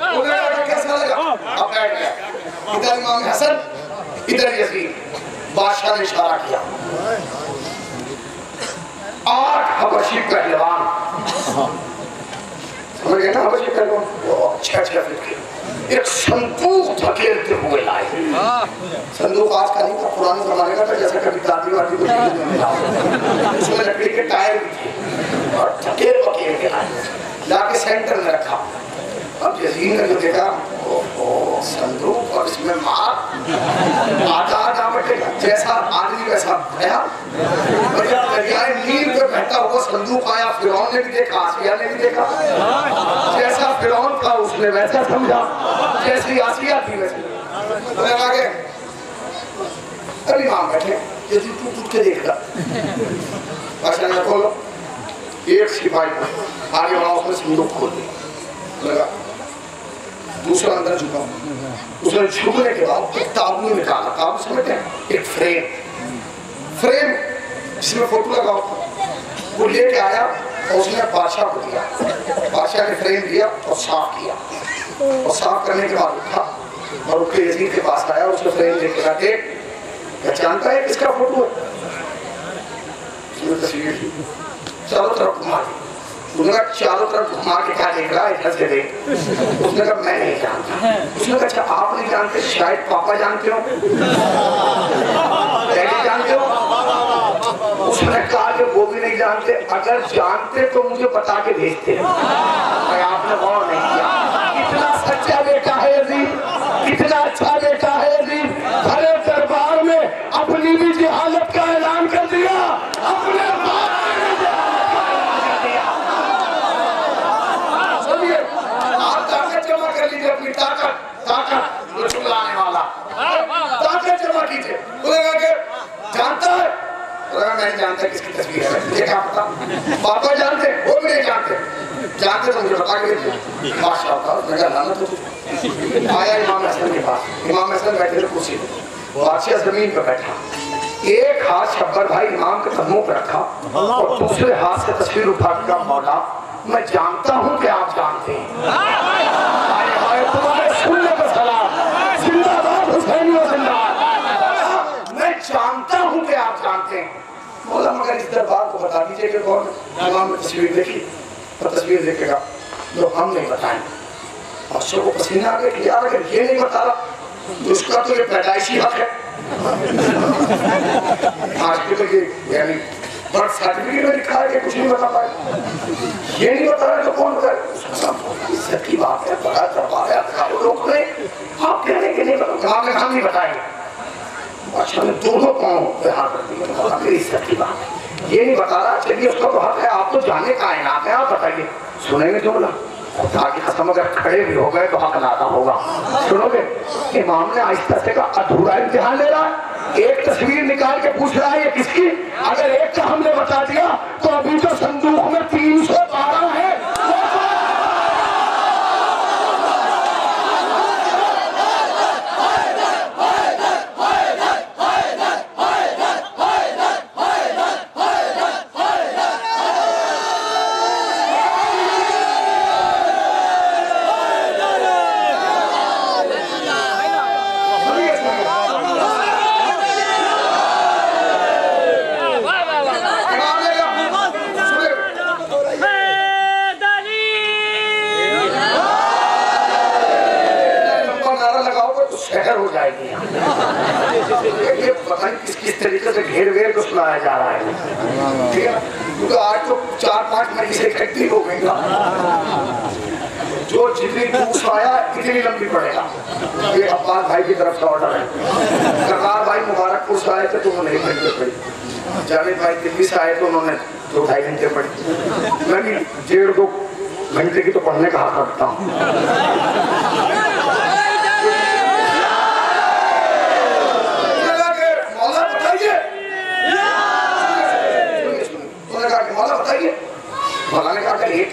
انہیں کیسا لگا؟ اب بیٹھ گیا ادھر امام حسن ادھر یزید بادشاہ نے اشارہ کیا۔ آٹھ حبشی پہلوان سمجھ گئے نا حبشی پہلوان وہ چھ چھ فٹ کے ایک صندوق دھکیلتے ہوئے لائے۔ صندوق آج کا نہیں تھا پرانے زمانے کا تھا جیسے کبھی دادی واٹی کو اس میں لکڑی کے ٹائر بھی تھے۔ اور دھکیل بکیل کے لائے۔ لا کے سینٹر میں رکھا۔ اب یزید نے جو دیکھا صندوق اور اس میں مار۔ آدھا آدھا مٹے جیسا ویسا بھیا اور دریائے بہتا ہوا صندوق آیا نے بھی دیکھا، آسیہ نے بھی دیکھا۔ جیسا اس نے ویسا سمجھا۔ جیسی آسیہ تو میں آگے۔ امام جیسی تو دیکھ رہا۔ اچھا، کھولو۔ ایک سپاہی آگے بڑھا اس میں صندوق کھول دیا دوسرا اندر جھکا ہوں۔ اس نے جھکنے کے بعد ایک تابو نکالا تابو سمجھتے ہیں ایک فریم۔ فریم جس میں فوٹو لگا ہوتا وہ لے کے آیا اور اس نے بادشاہ کو دیا۔ بادشاہ نے فریم دیا اور صاف کیا۔ اور صاف کرنے کے بعد اٹھا۔ اور اس کے یزید کے پاس آیا، اس نے فریم لے کے کہا پہچانتا ہے کس کا فوٹو ہے؟ اس نے تصویر چاروں طرف گھما دی۔ اس نے کہا، چاروں طرف گھما کے کیا دیکھ رہا ہے ہنس کے دیکھ۔ اس نے کہا، میں نہیں جانتا۔ اس نے کہا اچھا آپ نہیں جانتے، شاید پاپا جانتے ہو ڈیڈی جانتے ہو اس نے کہا کہ وہ بھی نہیں جانتے، اگر جانتے تو مجھے بتا کے بھیجتے۔ اور آپ نے غور نہیں کیا۔ پاپا جانتے وہ بھی نہیں جانتے جانتے تو بتا کے دیتے بادشاہ آیا امام حسن کے پاس امام حسن بیٹھے تھے کرسی بادشاہ زمین پہ بیٹھا ایک ہاتھ شبر بھائی امام کے قدموں پہ رکھا اور دوسرے ہاتھ سے تصویر اٹھا کے مولا میں جانتا ہوں کہ آپ جانتے ہیں۔ جانتا ہوں کہ آپ جانتے ہیں۔ مولانا مگر اس دربار کو بتا دیجیے کہ کون امام نے تصویر دیکھی اور تصویر دیکھے گا۔ جو ہم نہیں بتائیں۔ اور سب کو پسینے آ گئے یار اگر یہ نہیں بتا رہا تو اس کا تو یہ پیدائشی حق ہے۔ آج کے لیے یعنی برتھ سرٹیفکیٹ میں لکھا ہے کہ کچھ نہیں بتا پائے یہ نہیں بتا رہا تو کون بتائے؟ سب کی بات ہے، بڑا دربار ہے، آپ کہہ رہے کہ نہیں بتا ہم نہیں بتائیں گے۔ اچھا، دونوں پاؤں پہ ہاتھ رکھ بہت یہ نہیں بتا رہا چلیے اس کا تو حق ہے، آپ تو جانے آپ بتائیے۔ سنیں گے جملہ خدا کی قسم، اگر کھڑے بھی ہو گئے تو حق نادا ہوگا۔ سنو گے، امام نے آہستہ سے کا ادھورا امتحان لے رہا ہے، ایک تصویر نکال کے پوچھ رہا ہے، یہ کس کی؟ اگر ایک کا ہم نے بتا دیا تو ابھی تو صندوق میں تین سو بارہ ہے ہے کس کس طریقے سے گھیر ویر کو سنایا جا رہا ہے؟ کیونکہ آج تو چار پانچ مجلسیں اکٹھی ہو گئی نا جو جتنی دوس آیا، اتنی لمبی پڑے گا۔ یہ عباس بھائی کی طرف کا آرڈر ہے۔ سرکار بھائی مبارک پور سے آئے تھے تو وہ نہیں ایک گھنٹے پڑھی جاوید بھائی دلی سے آئے تو انہوں نے دو ڈھائی گھنٹے پڑھی میں بھی ڈیڑھ دو گھنٹے کی تو پڑھنے کا حق رکھتا ہوں۔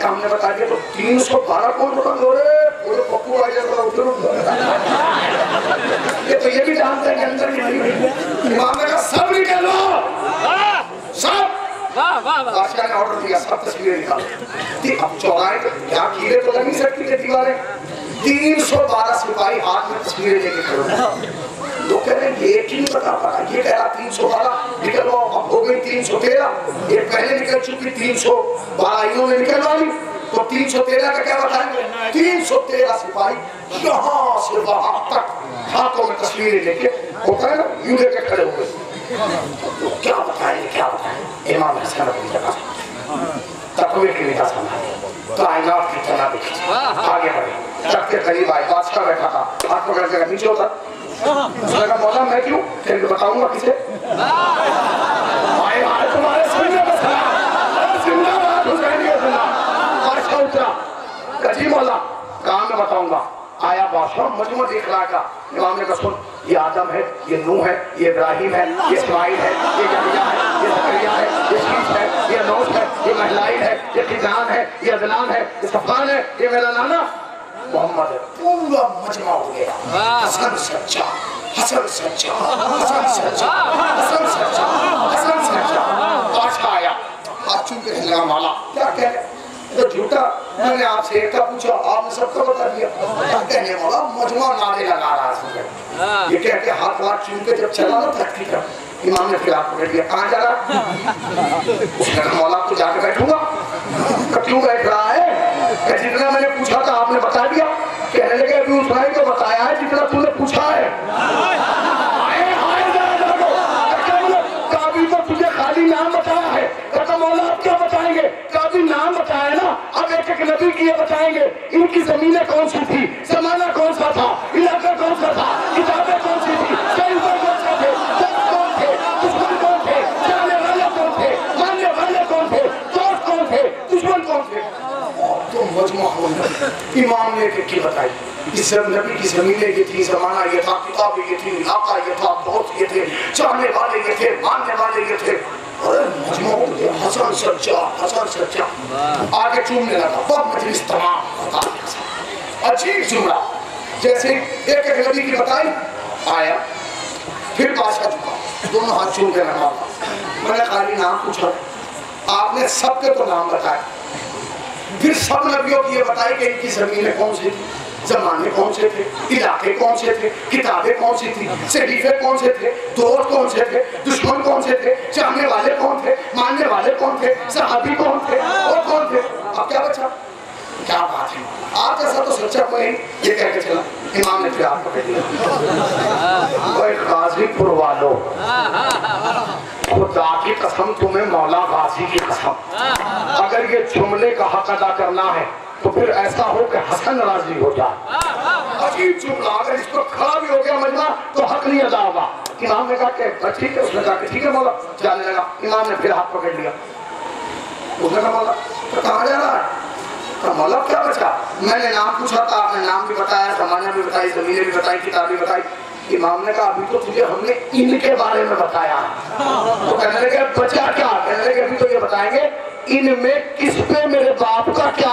سامنے بتا دیا تو تین سو بارہ کون بند ہو رہے؟ وہ پپو آ جاتا ادھر یہ تو یہ بھی جانتا ہے کہ اندر نہیں امام نے کہا، سب نکالو سب۔ بادشاہ نے آرڈر دیا، سب تصویریں نکالو اب چوراہے کیا کیڑے تو لگی سکتی ہے دیواریں۔ تین سو بارہ سپاہی ہاتھ میں تصویریں لے کے کھڑے وہ کہہ رہے ہیں یہ ایک ہی نہیں بتا پا یہ کہہ رہا تین سو والا نکلواؤ اب ہو گئی تین سو تیرہ۔ یہ پہلے نکل چکی تین سو۔ بارائیوں نے نکلوا لی تو تین سو تیرہ کا کیا بتائیں گے؟ تین سو تیرہ سپاہی یہاں سے وہاں تک۔ ہاتھوں میں تصویریں لے کے ہوتا ہے نا یوں لے کے کھڑے ہوئے۔ تو کیا بتائیں کیا بتائیں؟ امام حسین اپنی جگہ تقویر کی نگاہ سنبھالے کائنات کی طرح ہیں آگے بڑھے۔ سب کے قریب آئے، بادشاہ بیٹھا تھا۔ ہاتھ پکڑ کے نیچے ہوتا۔ اس نے کہا مولا میں کیوں تیرے کو بتاؤں گا کسے تمہارے سننے بس زندہ بات حسین کے زندہ فرش کا اترا کہا جی مولا کہاں میں بتاؤں گا آیا بادشاہ مجمد اخلاع کا امام نے کہا سن یہ آدم ہے یہ نو ہے یہ ابراہیم ہے یہ اسماعیل ہے یہ یحییٰ ہے یہ زکریا ہے یہ شیش ہے یہ نوش ہے یہ محلائل ہے یہ خزان ہے یہ ازلان ہے یہ صفان ہے یہ میرا نانا محمد پورا مجمع ہو گیا حسن سچا حسن سچا حسن سچا حسن سچا حسن سچا آٹھا آیا ہاتھ چونکہ حلام ہلا کیا کہہ رہے تو جھوٹا میں نے آپ سے ایک کا پوچھا آپ نے سب کو بتا دیا کیا کہنے والا مجمع نعرے لگا رہا ہے یہ کہہ کے ہاتھ ہاتھ چونکہ جب چلا نا تھکی کا امام نے پھر آپ کو بیٹھ لیا کہاں جا رہا اس نے کہا مولا کو جا کے بیٹھوں گا کیوں بیٹھ رہا جتنا میں نے پوچھا تھا، آپ نے بتا دیا۔ کہنے لگے، ابھی اس بھائی کو بتایا ہے جتنا تم نے پوچھا ہے۔ تجھے خالی نام ہے۔ نا۔ ایک ایک کی یہ بتائیں گے۔ ان کی زمینیں کون سی تھی؟ زمانہ کون سا تھا؟ علاقہ کون سا تھا؟ کتابیں کون سی مجموعہ ہوا امام نے کی بتائی۔ اس نبی کی زمینیں یہ تھی زمانہ یہ تھا کتابیں یہ تھی، علاقہ یہ تھا، بہت یہ تھے چاہنے والے یہ تھے، ماننے والے یہ تھے۔ مجموع حسن سچا حسن سچا آگے چومنے لگا بہت مجلس تمام بتا دیا۔ عجیب جملہ۔ جیسے ایک ایک نبی کی بتائی، آیا، پھر پاس بادشاہ چکا۔ دونوں ہاتھ چوم کے رہا۔ میں نے خالی نام پوچھا۔ آپ نے سب کے تو نام بتائے۔ پھر سب نبیوں کی یہ بتائے کہ ان کی زمینیں کون سی تھی زمانے کون سے تھے؟ علاقے کون سے تھے؟ کتابیں کون سی تھی شریفے کون سے تھے؟ دوست کون سے تھے؟ دشمن کون سے تھے؟ جاننے والے کون تھے؟ ماننے والے کون تھے؟ صحابی کون تھے؟ اور کون تھے؟ اب کیا بچا؟ کیا بات ہے؟ آپ جیسا تو سچا کوئی یہ کہہ کے چلا۔ امام نے پھر آپ کو کہہ دیا۔ کوئی غازی پروالو خدا کی قسم تمہیں مولا غازی کی قسم۔ اگر یہ جملے کا حق ادا کرنا ہے تو پھر ایسا ہو کہ حسن راضی ہو جائے۔ عجیب جملہ اگر اس پر کھڑا بھی ہو گیا مجمع تو حق نہیں ادا ہوگا۔ امام نے کہا کہ ٹھیک ہے، اس نے کہا کہ ٹھیک ہے مولا۔ جانے لگا۔ امام نے پھر ہاتھ پکڑ لیا۔ اس نے کہا مولا، تو کہاں جا رہا ہے؟ تو مولا، کیا بچا؟ میں نے نام پوچھا تھا آپ نے نام بھی بتایا، زمانہ بھی بتائی، زمینیں بھی بتائی کتاب بھی بتائی۔ امام نے کہا، ابھی تو تجھے ہم نے ان کے بارے میں بتایا۔ تو کہنے لگے بچا کیا؟ کہنے لگے، ابھی تو یہ بتائیں گے، ان میں کس پہ میرے باپ کا کیا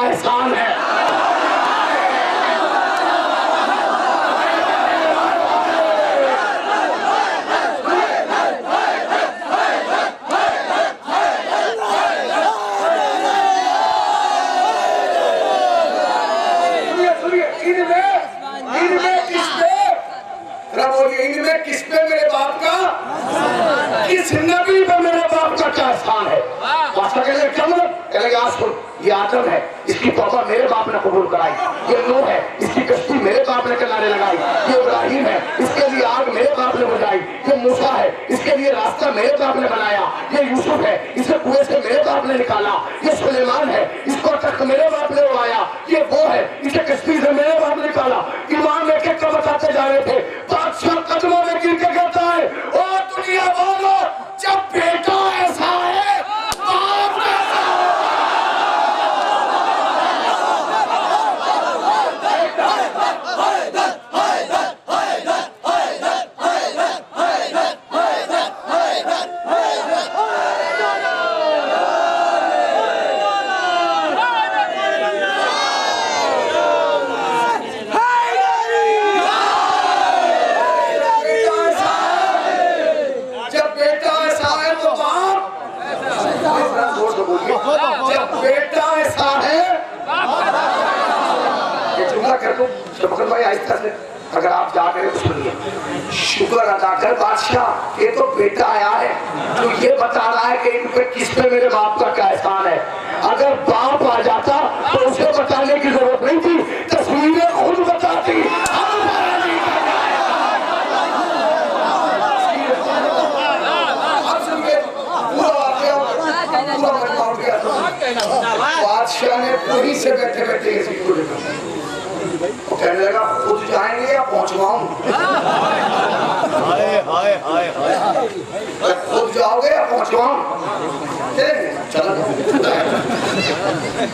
باپ نے بنایا۔ یہ یوسف ہے، اسے کنویں سے میرے باپ نے نکالا۔ یہ سلیمان ہے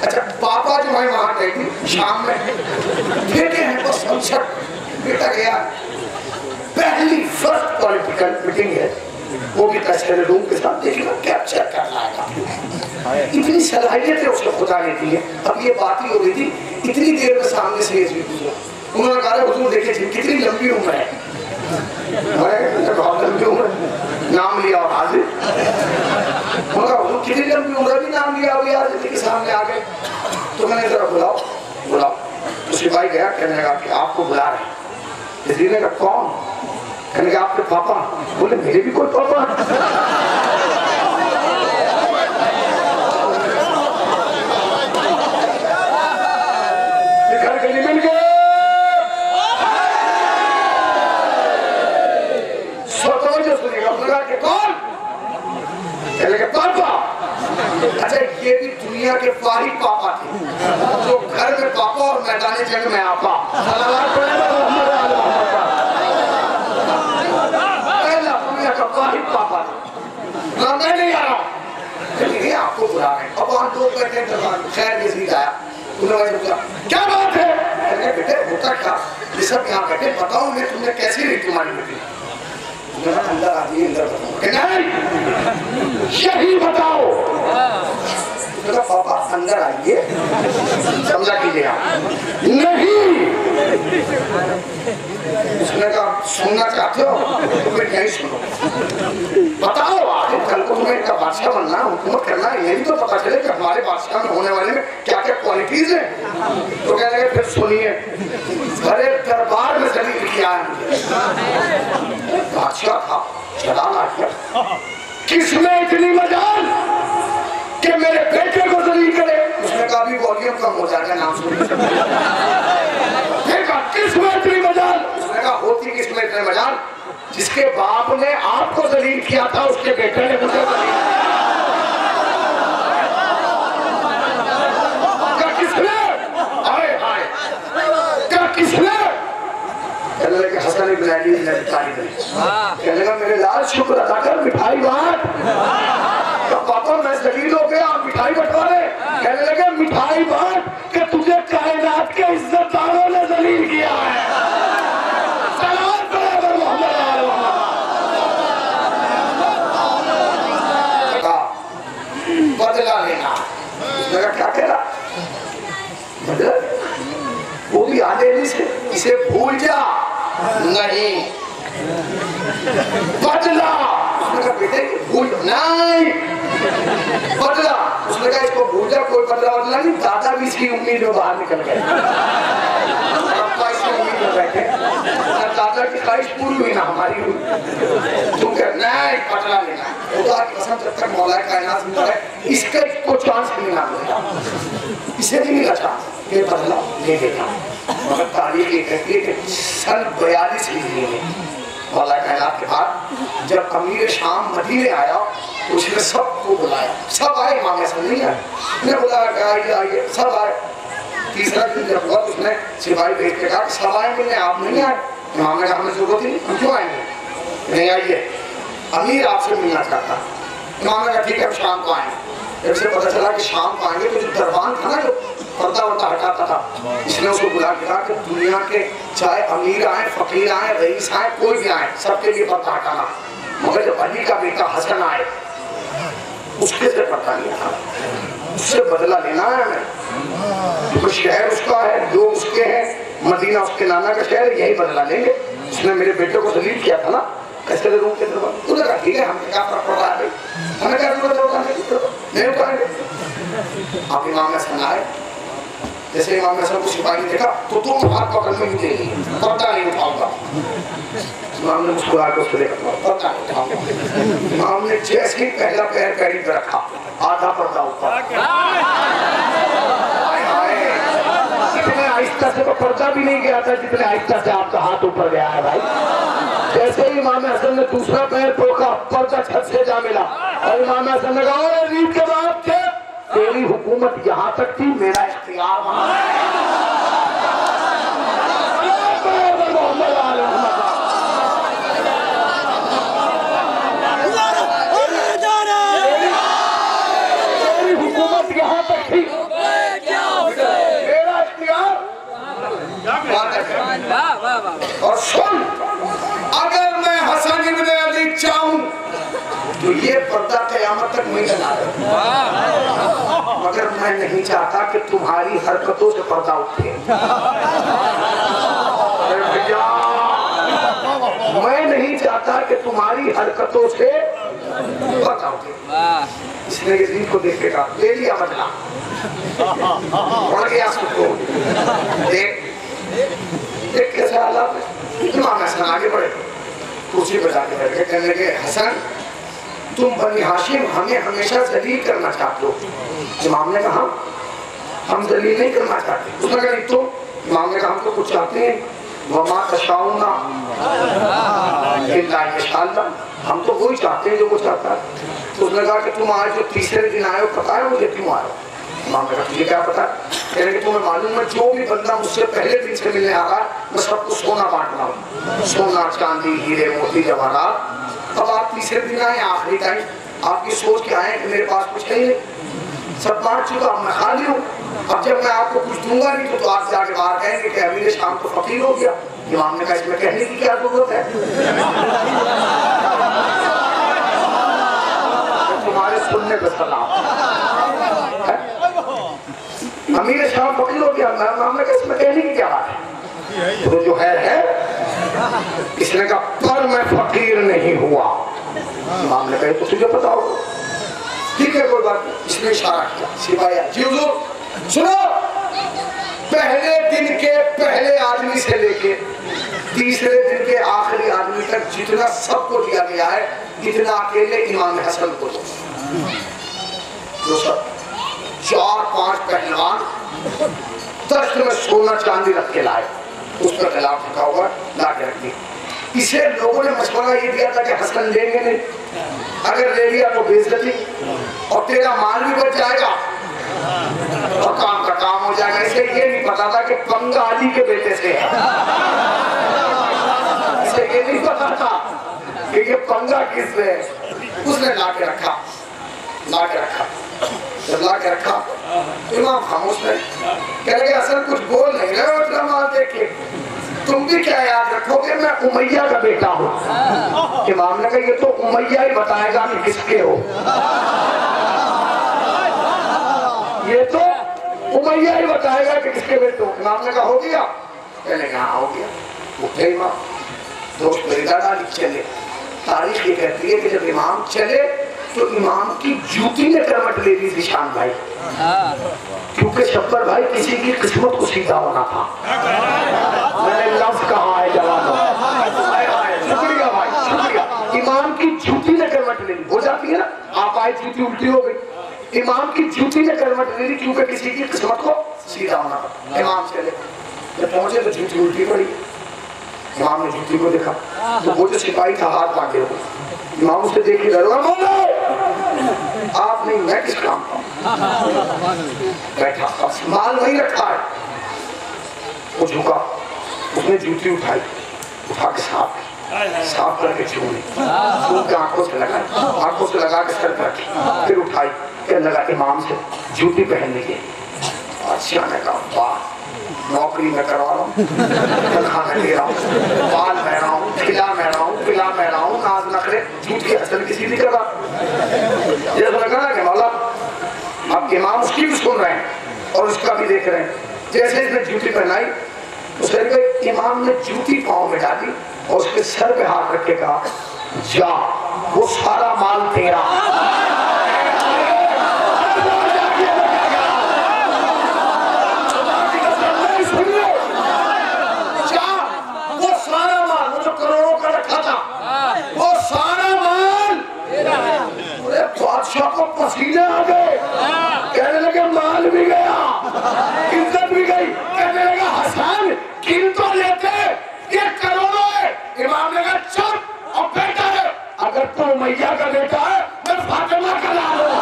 اچھا پاپا جو ہے وہاں گئی تھی، شام میں بیٹے ہیں بس سنسٹ بیٹا گیا۔ پہلی فرسٹ پولیٹیکل میٹنگ ہے۔ وہ بھی تشکر روم کے ساتھ۔ دیکھنا کیپچر کر رہا تھا اتنی صلاحیت ہے اس کو خدا نے دی ہے اب یہ بات ہی ہو گئی تھی، اتنی دیر میں سامنے سے یہ گزرا انہوں نے کہا حضور دیکھیں جی کتنی لمبی عمر ہے۔ میں بہت لمبی عمر نام لیا اور حاضر۔ میں کہا حضور کتنی لمبی عمر ہے بھی نام لیا ہوئی آج کے سامنے آ گئے تو میں نے ذرا بلاؤ بلاؤ۔ تو سپاہی گیا، کہنے لگا کہ آپ کو بلا رہے ہیں۔ جزیر نے کہا کون؟ کہنے لگا، آپ کے پاپا۔ بولے، میرے بھی کوئی پاپا ہے یہ گھر گلی مل گئے سوچو جو سنی گا لگا کہ کون کہنے لگا پاپا اچھا یہ بھی دنیا کے واحد پاپا تھے، جو گھر میں پاپا اور میدان جنگ میں آپا۔ پہلا دنیا کا واحد پاپا تھا۔ نہ میں نہیں آ رہا ہوں یہ آپ کو بلا رہے ہیں۔ اب وہاں دو بیٹھے دربار میں خیر یزید آیا۔ انہوں نے پوچھا کیا بات ہے؟ کہنے بیٹے، ہوتا کیا؟ یہ سب یہاں بیٹھے بتاؤ انہیں تم نے کیسی رہی تمہاری بیٹی انہوں اندر آدمی اندر بتاؤ۔ کہ نہیں یہی بتاؤ۔ انہوں نے اندر آئیے۔ سمجھا کیجیے آپ۔ نہیں! اس نے کہا سننا چاہتے ہو، تو پھر نہیں سنو؟ بتاؤ، آگے کل کو تمہیں کا بادشاہ بننا حکومت کرنا ہے یہ بھی تو پتا چلے کہ ہمارے بادشاہ میں ہونے والے میں کیا کیا کوالٹیز ہیں۔ تو کہنے لگے پھر سنیے۔ بھرے دربار میں دلیل کیا ہے؟ بادشاہ تھا چلا لا کیا کس میں اتنی مجال کہ میرے بیٹے کو دلیل کرے۔ اس نے کہا بھی والیوم کم ہو جائے گا نام پھر کہا کس میں اتنی مجال؟ اس نے کہا ہوتی کس میں اتنی مجال؟ جس کے باپ نے آپ کو دلیل کیا تھا اس کے بیٹے نے مجھے دلیل کیا۔ کس نے آئے آئے۔ کیا کس نے کہنے لگے حسن ابن علی نے بتائی دے کہنے لگا میرے لال شکر ادا کر مٹھائی بات تو پاپا میں آپ مٹھائی بٹوارے کہنے لگے، مٹھائی بات کہ تجھے کائنات کے عزت داروں نے دلیل کیا ہے۔ بدلہ لینا۔ کیا کہہ بدلہ؟ وہ بھی آنے نہیں سے، اسے بھول جا۔ نہیں۔ بدلا کہا بیٹے بھول نہیں! بدلا اس نے کہا اس کو بھول جا کوئی بدلا بدلا نہیں، دادا بھی اس کی امید میں باہر نکل گئے۔ ابا اس کی امید میں بیٹھے دادا کی خواہش پوری ہوئی، نہ ہماری ہوئی۔ تم کہ نہیں بدلا لینا خدا کی قسم، جب تک مولا کائنات زندہ ہے، اس کا کو چانس نہیں نہ ملے اسے بھی نہیں لگا یہ بدلا لے لیتا۔ مگر تاریخ یہ کہتی ہے کہ سن بیالیس ہجری میں مولا کائنات کے بعد جب امیر شام مدینے آیا تو اس نے سب کو بلایا۔ سب آئے امام حسن نہیں آئے۔ نے بلایا کہ آئیے آئیے۔ سب آئے۔ تیسرا دن جب ہوا تو اس نے سپاہی بھیج کے کہا کہ سب آئے ملنے آپ نہیں آئے۔ امام نے کہا، ہمیں ضرورت ہی نہیں، ہم کیوں آئیں گے؟ نہیں آئیے۔ امیر آپ سے ملنا چاہتا۔ امام نے کہا، ٹھیک ہے، ہم شام کو آئیں۔ جب سے پتہ چلا کہ شام کو آئیں گے، تو جو دربان تھا نا جو پردہ وردہ ہٹاتا تھا۔ اس نے اس کو بلا کے کہا کہ دنیا کے چاہے امیر آئیں فقیر آئیں رئیس آئیں کوئی بھی آئیں سب کے لیے پردہ ہٹانا۔ مگر جب علی کا بیٹا حسن آئے، اس کے سے پردہ نہیں ہٹانا اس سے بدلہ لینا ہے ہمیں۔ کیونکہ شہر اس کا ہے لوگ اس کے ہیں، مدینہ اس کے نانا کا شہر، یہی بدلہ لیں گے۔ اس نے میرے بیٹے کو دلیل کیا تھا نا، کیسے روم کے دربار تو نے کہا ٹھیک ہے، ہم نے کیا فرق پڑ رہا ہے بھائی۔ ہمیں کیا ضرورت ہے؟ اٹھانے کی نہیں اٹھائیں گے آپ امام حسن آئے۔ جیسے امام حسن کو سپاہی نے دیکھا تو تم ہاتھ پکڑ میں ملے گی پردہ نہیں اٹھاؤں گا۔ امام نے مسکرا کے اس کو دیکھا پردہ نہیں اٹھاؤں گا۔ امام نے جیسے ہی پہلا پیر پیری پہ رکھا، آدھا پردہ اوپر۔ ہائے آہستہ سے تو پردہ بھی نہیں گیا تھا، جتنے آہستہ سے آپ کا ہاتھ اوپر گیا ہے بھائی۔ جیسے ہی امام حسن نے دوسرا پیر ٹوکا پردہ چھت سے جا ملا۔ اور امام حسن نے کہا، اور ریت کے بعد تیری حکومت یہاں تک تھی، میرا پروردگار اور سن، اگر میں حسن ابن علی چاہوں تو یہ پردہ قیامت تک نہیں لگا مگر میں نہیں چاہتا کہ تمہاری حرکتوں سے پردہ اٹھے۔ میں نہیں چاہتا کہ تمہاری حرکتوں سے پردہ اٹھے۔ اس نے یزید کو دیکھ کے کہا، لے لیا بدلا بڑھ گیا سب کو۔ دیکھ دیکھ کیسے حالات امام حسن آگے بڑھے۔ کرسی پہ جا کے بیٹھ کے کہنے لگے، حسن تم بنی ہاشم ہمیں ہمیشہ ذلیل کرنا چاہتے ہو۔ امام نے کہا، ہم ذلیل نہیں کرنا چاہتے۔ اس نے کہا، نہیں تو امام نے کہا، ہم تو کچھ چاہتے ہیں۔ وما تشاؤنا اللہ۔ انشاءاللہ ہم تو وہی چاہتے ہیں جو وہ چاہتا ہے۔ اس نے کہا کہ تم آج جو تیسرے دن آئے ہو پتا ہے مجھے کیوں آئے ہو؟ امام نے کہا تجھے کیا پتا؟ کہنے کہ تمہیں معلوم ہے جو بھی بندہ مجھ سے پہلے دن سے ملنے آ رہا ہے میں سب کو سونا بانٹ رہا ہوں۔ سونا چاندی ہیرے موتی جواہرات۔ اب آپ تیسرے دن آئے آخری ٹائم آپ کی سوچ کے آئے کہ میرے پاس کچھ نہیں۔ ہے سب بانٹ چکا اب میں خالی ہوں۔ اب جب میں آپ کو کچھ دوں گا نہیں تو, تو آپ جا کے باہر کہیں گے کہ امیر شام کو فقیر ہو گیا۔ امام نے کہا اس میں کہنے کی کیا ضرورت ہے؟ تمہارے سننے پہ سلام۔ امیر شام فقیر ہو گیا امام نے کہا، اس میں کہنے کی کیا بات ہے؟ تو جو ہے ہے، اس نے کہا، پر میں فقیر نہیں ہوا۔ امام نے کہا تو تجھے پتا ہوگا۔ ٹھیک ہے، کوئی بات نہیں۔ اس نے اشارہ کیا۔ سپاہی جی حضور، سنو۔ پہلے دن کے پہلے آدمی سے لے کے تیسرے دن کے آخری آدمی تک جتنا سب کو دیا گیا ہے، اتنا اکیلے امام حسن کو دو۔ سب۔ چار پانچ پہلوان تخت میں سونا چاندی رکھ کے لائے۔ اس پر خلاف رکھا ہوا لا کے رکھ دی اسے لوگوں نے مشورہ یہ دیا تھا کہ حسن لیں گے نہیں۔ اگر لے لیا تو بیچ بےزتی اور تیرا مال بھی بچ جائے گا۔ اور کام کا کام ہو جائے گا۔ اسے یہ نہیں پتا تھا کہ پنگا علی کے بیٹے سے ہے۔ اسے یہ نہیں پتا تھا کہ یہ پنگا کس سے ہے۔ اس نے لا کے رکھا۔ لا کے رکھا۔ جب لا کے رکھا۔ امام خاموش ہے کہہ لگے، اصل کچھ بول نہیں رہے ہو اتنا مال دیکھ کے۔ تم بھی کیا یاد رکھو گے میں امیہ کا بیٹا ہوں۔ امام نے کہا، یہ تو امیہ ہی بتائے گا کہ کس کے ہو۔ یہ تو امیہ ہی بتائے گا کہ کس کے بیٹے ہو۔ امام نے کہا، ہو گیا۔ کہنے کہا ہو گیا۔ اٹھے امام۔ دوست میری دادا چلے تاریخ یہ کہتی ہے کہ جب امام چلے تو امام کی جوتی نے کرمٹ لے لی تھی شان بھائی۔ کیونکہ شبر بھائی کسی کی قسمت کو سیدھا ہونا تھا۔ میں نے لفظ کہا ہے جوانوں شکریہ بھائی، شکریہ۔ امام کی جوتی نے کرمٹ لے لی۔ ہو جاتی ہے نا، آپ آئے جوتی الٹی ہو گئی۔ امام کی جوتی نے کرمٹ لے لی کیونکہ کسی کی قسمت کو سیدھا ہونا تھا۔ امام چلے۔ جب پہنچے تو جوتی الٹی پڑی۔ امام نے جوتی کو دیکھا۔ تو وہ جو سپاہی تھا، ہاتھ باندھے ہوئے امام اسے دیکھ کے ڈروا بولو آپ نہیں، میں کس کام کا بیٹھا۔ اب مال نہیں رکھا ہے۔ وہ جھکا۔ اس نے جوتی اٹھائی۔ اٹھا کے صاف کی۔ صاف کر کے چھوڑی۔ چھوڑ کے آنکھوں سے لگائی۔ آنکھوں سے لگا کے سر پر رکھی۔ پھر اٹھائی۔ کہنے لگا، امام سے جوتی پہن لیجیے اچھا نے کہا واہ نوکری میں کروا رہا ہوں تنخواہ میں دے رہا ہوں بال میں رہا ہوں کھلا میں رہا ہوں پلا میں رہا ہوں ناز نخرے جھوٹ کی اصل کسی نہیں کروا یہ لگا نا کہ مولا اب امام اس کی بھی سن رہے ہیں اور اس کا بھی دیکھ رہے ہیں جیسے اس نے جوتی پہنائی اس نے امام نے جوتی پاؤں میں ڈالی اور اس کے سر پہ ہاتھ رکھ کے کہا جا وہ سارا مال تیرا سب کو پسینے آ گئے۔ کہنے لگے مال بھی گیا، عزت بھی گئی۔ کہنے لگا حسان کن تو لیتے، یہ کروڑوں ہے امام نے کہا، چپ اور بیٹا ہے۔ اگر تو میاں کا بیٹا ہے، میں فاطمہ کا لال ہوں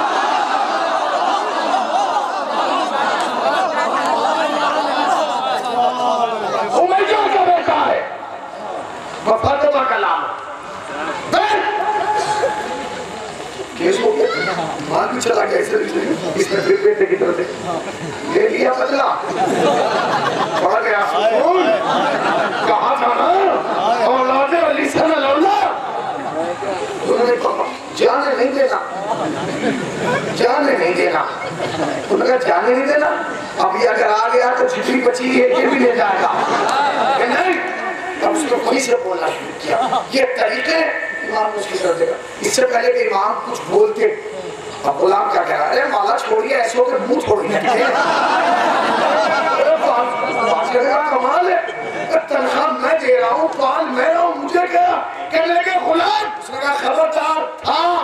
امیہ کا بیٹا ہے میں فاطمہ کا لال ہوں کیس ہو ماں بھی چلا گیا اس اس نے پھر بیٹے کی طرف سے لے لیا بدلا پڑ گیا سکون کہا تھا اولاد علی سن اللہ انہوں نے کہا جانے نہیں دینا جانے نہیں دینا انہوں نے کہا جانے نہیں دینا اب یہ اگر آ گیا تو جتنی بچی ہے یہ بھی لے جائے گا کہ نہیں اب اس نے وہیں سے بولنا شروع کیا یہ طریقے امام اس کی طرف دیکھا۔ اس سے پہلے کہ امام کچھ بولتے اب غلام کیا کہہ رہا ہے؟ ارے مالا چھوڑیے، ایسے ہو کے منہ چھوڑی لگتے کمال ہے تنخواہ میں دے رہا ہوں، پال میں رہا ہوں، مجھے کیا؟ کہنے کے غلام، اس نے کہا خبردار ہاں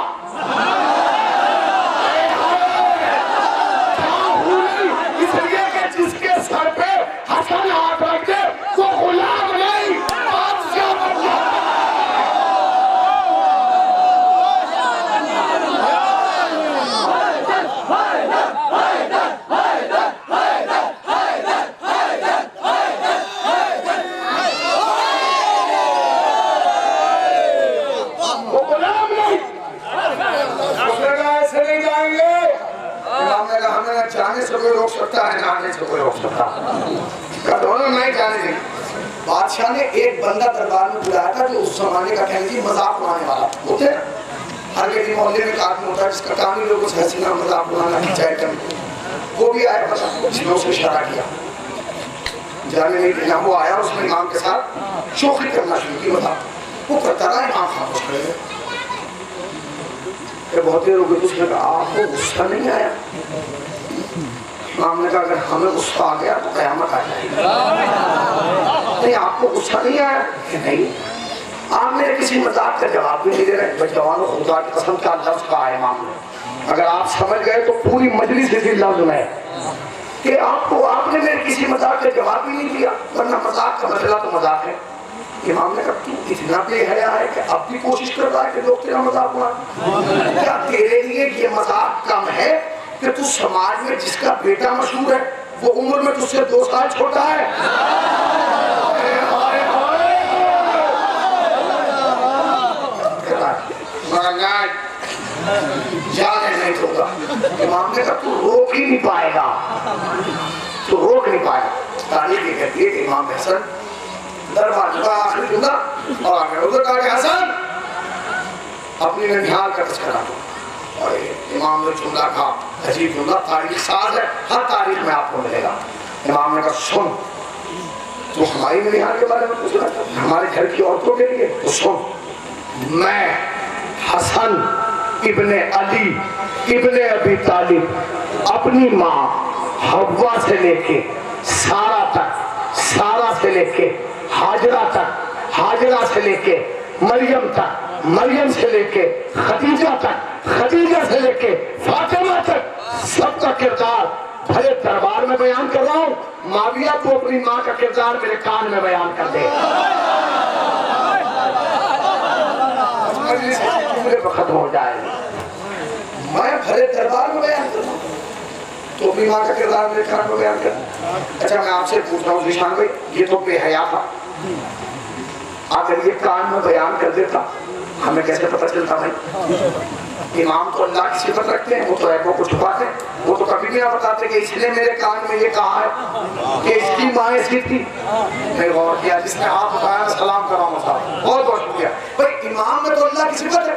اس لیے کہ جس کے سر پہ حسن ہاتھ رکھ دے وہ غلام نہیں بادشاہ بن جاتا وہ غلام نہیں اس نے کہا ایسے نہیں جائیں گے امام نے کہا ہمیں نہ جانے سے کوئی روک سکتا ہے نہ آنے سے کوئی روک سکتا کہا دونوں نہیں جانے دیں بادشاہ نے ایک بندہ دربار میں بلایا تھا جو اس زمانے کا کہیں گی مذاق اڑانے والا ہوتے ہیں ہر گلی محلے میں ایک آدمی ہوتا ہے جس کا کام ہی لوگوں سے حسینہ مذاق اڑانا کھینچائے کم وہ بھی آیا پتا اشارہ کیا۔ جانے نہیں دینا وہ آیا، اس نے امام کے ساتھ شوخی کرنا شروع کی بتا وہ کرتا رہا، امام خاموش کھڑے رہے کہ بہت دیر ہو گئی اس نے کہا، آپ کو غصہ نہیں آیا؟ امام نے کہا، اگر ہمیں غصہ آ گیا تو قیامت آ جائے نہیں، آپ کو غصہ نہیں آیا؟ کہ نہیں۔ آپ میرے کسی مذاق کا جواب بھی نہیں دے رہے۔ بھائی جوانوں خدا کی قسم، کیا لفظ کہا ہے امام نے؟ اگر آپ سمجھ گئے تو پوری مجلس اسی لفظ میں ہے۔ کہ آپ کو آپ نے میرے کسی مذاق کا جواب ہی نہیں دیا ورنہ مذاق کا تو مذاق ہے۔ امام نے کہا تو اتنا بے حیا ہے کہ اب بھی کوشش کر رہا ہے کہ لوگ تیرا مذاق اڑائیں کیا تیرے لیے یہ مذاق کم ہے کہ تو سماج میں جس کا بیٹا مشہور ہے وہ عمر میں تجھ سے دو سال چھوٹا ہے؟ جانے نہیں دوں گا امام نے کہا تو روک ہی نہیں پائے گا۔ تو روک نہیں پائے گا۔ تاریخ یہ کہتی ہے کہ امام حسن دربار کا آخری جملہ اور آگے ادھر کہا کہ حسن، اپنی ننھیال کا تذکرہ دو۔ اور امام نے جملہ کہا عجیب جملہ تاریخ ساز ہے۔ ہر تاریخ میں آپ کو ملے گا۔ امام نے کہا، سن۔ تو ہماری ننھیال کے بارے میں پوچھ رہا ہمارے گھر کی عورتوں کے لیے۔ تو سن۔ میں، حسن ابن علی، ابن ابی طالب، اپنی ماں حوا سے لے کے سارا تک سارا سے لے کے حاجرہ تک، حاجرہ سے لے کے مریم تک، مریم سے لے کے خدیجہ تک، خدیجہ سے لے کے فاطمہ تک، سب کا کردار بھلے دربار میں بیان کر رہا ہوں۔ معاویہ تو اپنی ماں کا کردار میرے کان میں بیان کر دے۔ جملے پہ ختم ہو جائے۔ میں بھلے دربار میں بیان کروں تو اپنی ماں کا کردار میرے کان میں بیان کروں اچھا میں آپ سے پوچھتا ہوں ذیشان بھائی، یہ تو بے حیا تھا۔ اگر یہ کان میں بیان کر دیتا۔ ہمیں کیسے پتہ چلتا بھائی؟ امام تو اللہ کی صفت رکھتے ہیں، وہ تو عیبوں کو چھپاتے ہیں وہ تو کبھی بھی نہ بتاتے کہ اس نے میرے کان میں یہ کہا ہے کہ اس کی ماں ایسی تھی۔ میں غور کیا، جس نے ہاتھ اٹھایا سلام کر رہا ہوں صاحب بہت بہت شکریہ۔ بھائی، امام میں تو اللہ کی صفت ہے۔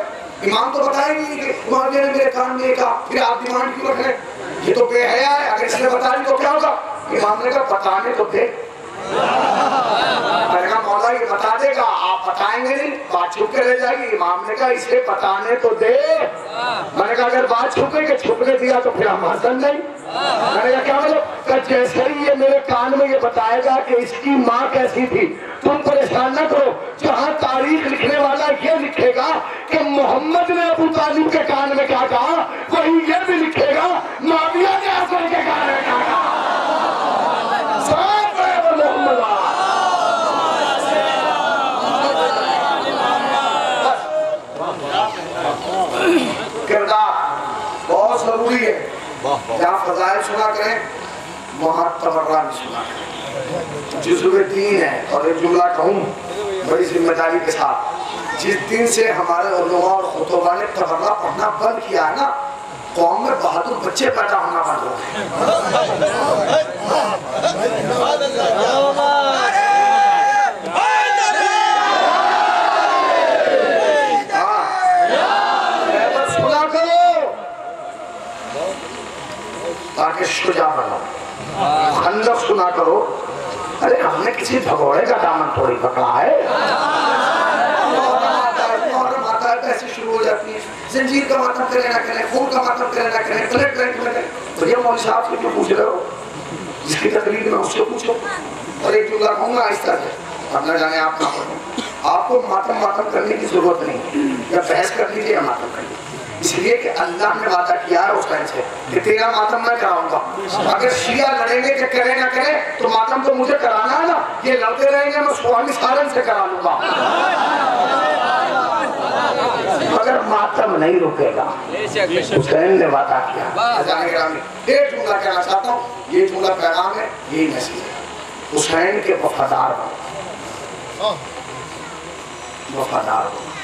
امام تو بتائے نہیں کہ معاویہ نے میرے کان میں یہ کہا، پھر آپ ڈیمانڈ کیوں رکھ رہے یہ تو بے حیا ہے، اگر اس نے بتا دی تو کیا ہوگا؟ امام نے کہا، بتانے تو دے۔ میں نے کہا مولا یہ بتا دے گا، آپ بتائیں گے نہیں، بات چھپ کے رہ جائے گی۔ امام نے کہا اسے بتانے تو دے۔ میں نے کہا، اگر بات چھپے کہ چھپنے دیا تو پھر ہم حسن نہیں۔ میں نے کہا، کیا مطلب؟ کہ جیسے ہی یہ میرے کان میں یہ بتائے گا کہ اس کی ماں کیسی تھی، تم پریشان نہ کرو۔ جہاں تاریخ لکھنے والا یہ لکھے گا کہ محمد نے ابو طالب کے کان میں کیا کہا، وہی یہ بھی لکھے گا، معاویہ نے حسن کے کان میں کہا سب ہے وہ محمد آ کردار بہت ضروری ہے جہاں فضائل سنا کریں وہاں تبرہ بھی سنا۔ کریں جزو دین ہے، اور ایک جملہ کہوں، بڑی ذمہ داری کے ساتھ۔ جس دن سے ہمارے علماء اور خطبہ نے تبرہ پڑھنا بند کیا ہے نا، قوم میں بہادر بچے پیدا ہونا بند ہو گئے۔ کے شجا بنو۔ خندق سنا کرو۔ ارے ہم نے کسی بھگوڑے کا دامن تھوڑی پکڑا ہے۔ کا اس اور ایک گا آہستہ سے۔ اب نہ جانے آپ نہ پڑھیں آپ کو ماتم ماتم کرنے کی ضرورت نہیں۔ یا بحث کر لیجیے یا ماتم کر لیجیے اس لیے کہ اللہ نے وعدہ کیا ہے حسین سے کہ تیرا ماتم میں کراؤں گا اگر شیعہ لڑیں گے کہ کرے نہ کرے تو ماتم تو مجھے کرانا ہے نا؟ یہ لڑتے رہیں گے، میں سوامی سارن سے کرا لوں گا۔ مگر ماتم نہیں رکے گا، حسین نے وعدہ کیا۔ یہ جملہ کہنا چاہتا ہوں، یہ جملہ پیغام ہے، یہی نصیب ہے۔ حسین کے وفادار بنو وفادار بنو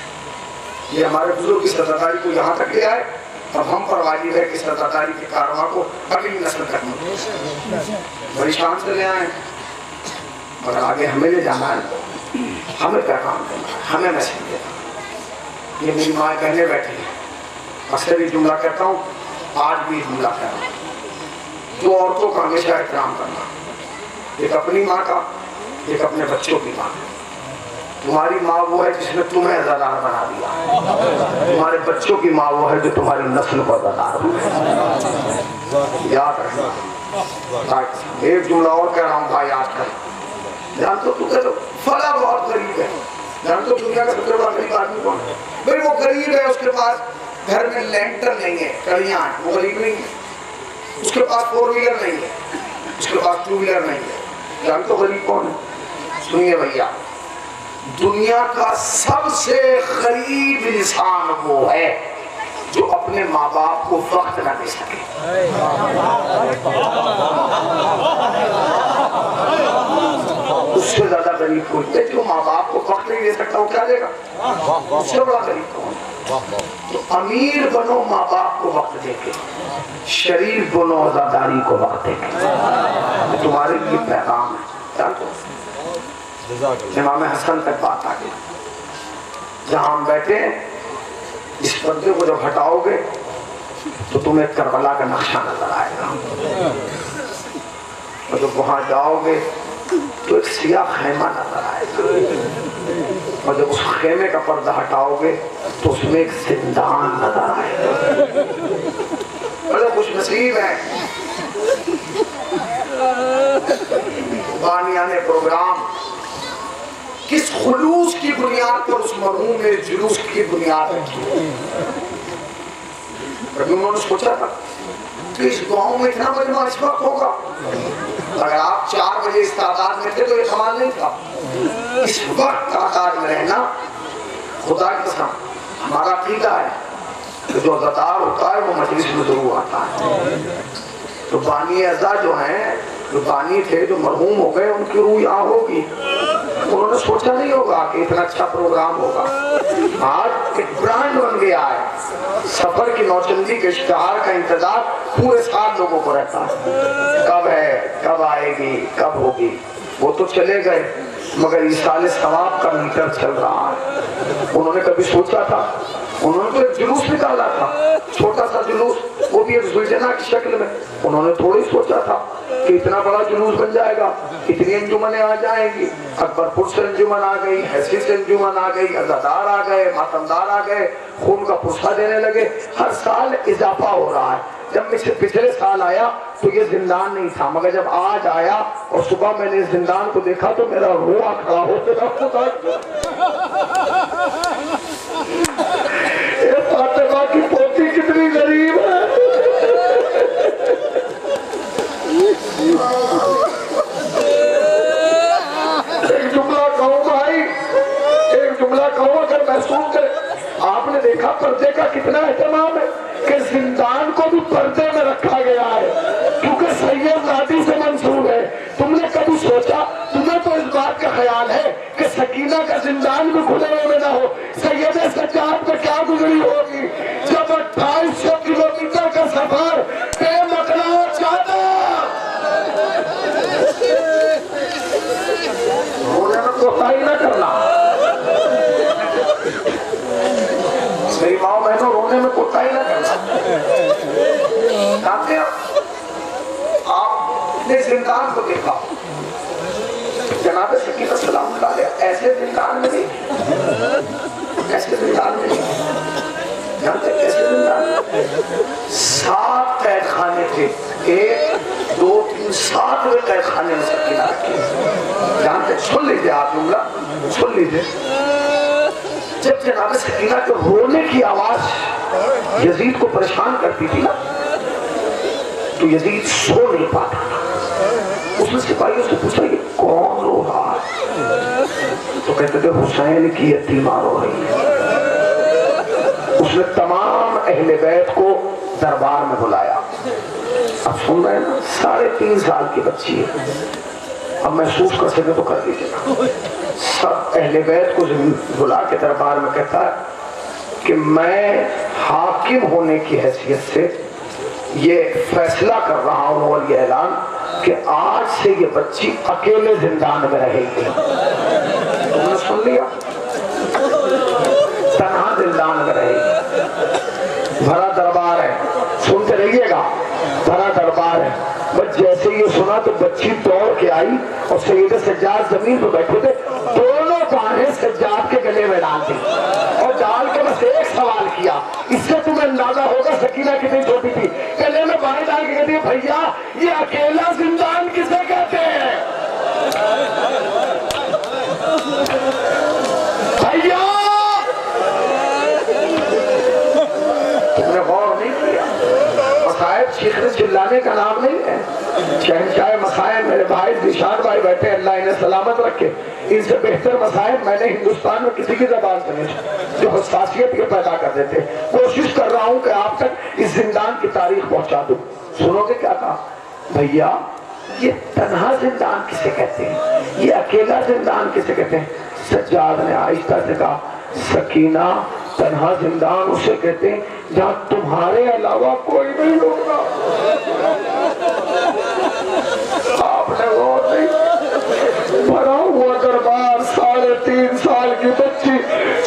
یہ ہمارے بزرگ کی سرداری کو یہاں تک لے آئے اور ہم پر واجب ہے کہ سرداری کے کارواہ کو اگلی نسل تک بڑی شان سے لے آئے۔ اور آگے ہمیں لے جانا ہے۔ ہمیں کیا کام کرنا ہمیں میسج دینا یہ میری ماں کہنے بیٹھی ہے اکثر بھی جملہ کرتا ہوں، آج بھی جملہ کرنا دو عورتوں کا ہمیشہ احترام کرنا۔ ایک اپنی ماں کا، ایک اپنے بچوں کی ماں۔ کا تمہاری ماں وہ ہے جس نے تمہیں زدار بنا دیا۔ تمہارے بچوں کی ماں وہ ہے جو تمہاری نسل کو زلار بنا دیا۔ یاد رکھنا۔ ایک جملہ اور کہہ رہا ہوں، بھائی آج کر۔ جان تو تمہیں تو فلا بہت غریب ہے۔ جان تو دنیا کا سب سے بڑا غریب آدمی کون ہے؟ بھائی، وہ غریب ہے، اس کے پاس گھر میں لینٹر نہیں ہے کلیاں وہ غریب نہیں ہے۔ اس کے پاس فور ویلر نہیں ہے۔ اس کے پاس ٹو ویلر نہیں ہے۔ جان تو غریب کون ہے؟ سنیے بھیا دنیا کا سب سے غریب انسان وہ ہے جو اپنے ماں باپ کو وقت نہ دے سکے۔ اس سے زیادہ غریب کوئی ہے جو ماں باپ کو وقت نہیں دے سکتا، وہ کیا دے گا؟ اس سے بڑا غریب کون تو امیر بنو ماں باپ کو وقت دے کے، شریف بنو عزاداری کو وقت دے کے۔ تمہارے لیے پیغام ہے۔ امام حسن تک بات آ گئی۔ جہاں ہم بیٹھے، اس پردے کو جب ہٹاؤ گے، تو تمہیں کربلا کا نقشہ نظر آئے گا۔ اور جب وہاں جاؤ گے، تو ایک سیاہ خیمہ نظر آئے گا۔ اور جب اس خیمے کا پردہ ہٹاؤ گے، تو اس میں ایک زندان نظر آئے گا۔ بڑے خوش نصیب ہے بانیان پروگرام کس خلوص کی بنیاد پر اس مرحوم نے جلوس کی بنیاد رکھی؟ ربی انہوں نے سوچا تھا کہ اس گاؤں میں اتنا مجمع اس وقت ہوگا۔ اگر آپ چار بجے اس تعداد میں تھے تو یہ کمال نہیں تھا۔ اس وقت تعداد میں رہنا خدا کے ساتھ ہمارا عقیدہ ہے کہ جو غدار ہوتا ہے وہ مجلس میں ضرور آتا ہے۔ تو بانی اعضا جو ہیں ربانی تھے جو مرہوم ہو گئے، ان کی روح یہاں ہوگی۔ انہوں نے سوچا نہیں ہوگا کہ اتنا اچھا پروگرام ہوگا۔ آج ایک برانڈ بن گیا ہے۔ سفر کی نوچندی کے اشتہار کا انتظار پورے سال لوگوں کو رہتا ہے۔ کب ہے؟ کب آئے گی؟ کب ہوگی؟ وہ تو چلے گئے، مگر اس سال ثواب کا میٹر چل رہا ہے۔ انہوں نے کبھی سوچا تھا انہوں نے تو ایک جلوس نکالا تھا، چھوٹا سا جلوس، وہ بھی ایک زلجنا کی شکل میں۔ انہوں نے تھوڑی سوچا تھا کہ اتنا بڑا جلوس بن جائے گا، اتنی انجمنیں آ جائیں گی۔ اکبر پور سے انجمن آ گئی، حیثیت سے انجمن آ گئی ازادار آ گئے ماتمدار آ گئے، خون کا پرسہ دینے لگے۔ ہر سال اضافہ ہو رہا ہے۔ جب اس سے پچھلے سال آیا تو یہ زندان نہیں تھا، مگر جب آج آیا اور صبح میں نے زندان کو دیکھا تو میرا روا کھڑا ہو گیا فاطمہ کی کتنی غریب ہے۔ ایک جملہ کہوں بھائی، ایک جملہ کہوں اگر محسوس آپ نے دیکھا پردے کا کتنا اہتمام ہے۔ کہ زندان کو بھی پردے میں رکھا گیا ہے۔ کیونکہ سید غادی سے منسوب ہے۔ تم نے کبھی سوچا؟ تمہیں تو اس بات کا خیال ہے کہ سکینہ کا زندان بھی کھلے میں نہ ہو۔ سید سجاد پہ کیا گزری ہوگی؟ جب لکھا جناب شکیل السلام اللہ علیہ ایسے زندان میں نہیں ایسے زندان میں نہیں جانتے ایسے زندان سات قید خانے تھے۔ ایک، دو، تین، سات میں قید خانے میں سکین آگے جانتے سن لیجیے آپ جملہ۔ سن لیجیے۔ جب جناب سکینہ کے رونے کی آواز یزید کو پریشان کرتی تھی نا، تو یزید سو نہیں پاتا تھا۔ اس کے بھائی اس نے پوچھا یہ کون رو رہا ہے؟ تو کہتے تھے، حسین کی یتیمہ رو رہی ہے اس نے تمام اہل بیت کو دربار میں بلایا۔ اب سن رہے ہیں نا، ساڑھے تین سال کی بچی ہے۔ اب محسوس کر سکے تو کر لیجیے گا۔ سب اہل بیت کو زمین بلا کے دربار میں کہتا ہے کہ میں حاکم ہونے کی حیثیت سے یہ فیصلہ کر رہا ہوں اور یہ اعلان کہ آج سے یہ بچی اکیلے زندان میں رہے گی۔ تم نے سن لیا؟ تنہا زندان میں رہے گی۔ بھرا دربار ہے۔ سنتے رہیے گا۔ بھرا دربار ہے۔ بس جیسے یہ سنا تو بچی دوڑ کے آئی اور سید سجاد زمین پہ بیٹھے تھے۔ دونوں کانیں سجاد کے گلے میں ڈال دی۔ اور ڈال کے بس ایک سوال کیا۔ اس سے تمہیں اندازہ ہوگا سکینہ کتنی چھوٹی تھی۔ جا کے کہتے ہیں، بھیا، یہ اکیلا زندان کسے کہتے ہیں؟ بھائیا تم نے غور نہیں کیا؟ مسائب چیخنے جلانے کا نام نہیں ہے۔ شہنشاہ مسائب میرے بھائی دشان فرمائے بیٹھے، اللہ انہیں سلامت رکھے۔ ان سے بہتر مسائل میں نے ہندوستان میں کسی کی زبان سے نہیں، جو حساسیت یہ پیدا کر دیتے۔ کوشش کر رہا ہوں کہ آپ تک اس زندان کی تاریخ پہنچا دوں۔ سنو گے کیا کہا؟ بھیا، یہ تنہا زندان کسے کہتے ہیں؟ یہ اکیلا زندان کسے کہتے ہیں؟ سجاد نے آہستہ سے کہا، سکینہ، تنہا زندان اسے کہتے ہیں جہاں تمہارے علاوہ کوئی نہیں ہوگا۔ آپ نے وہ نہیں بڑا ہوا دربار ساڑھے تین سال کی بچی،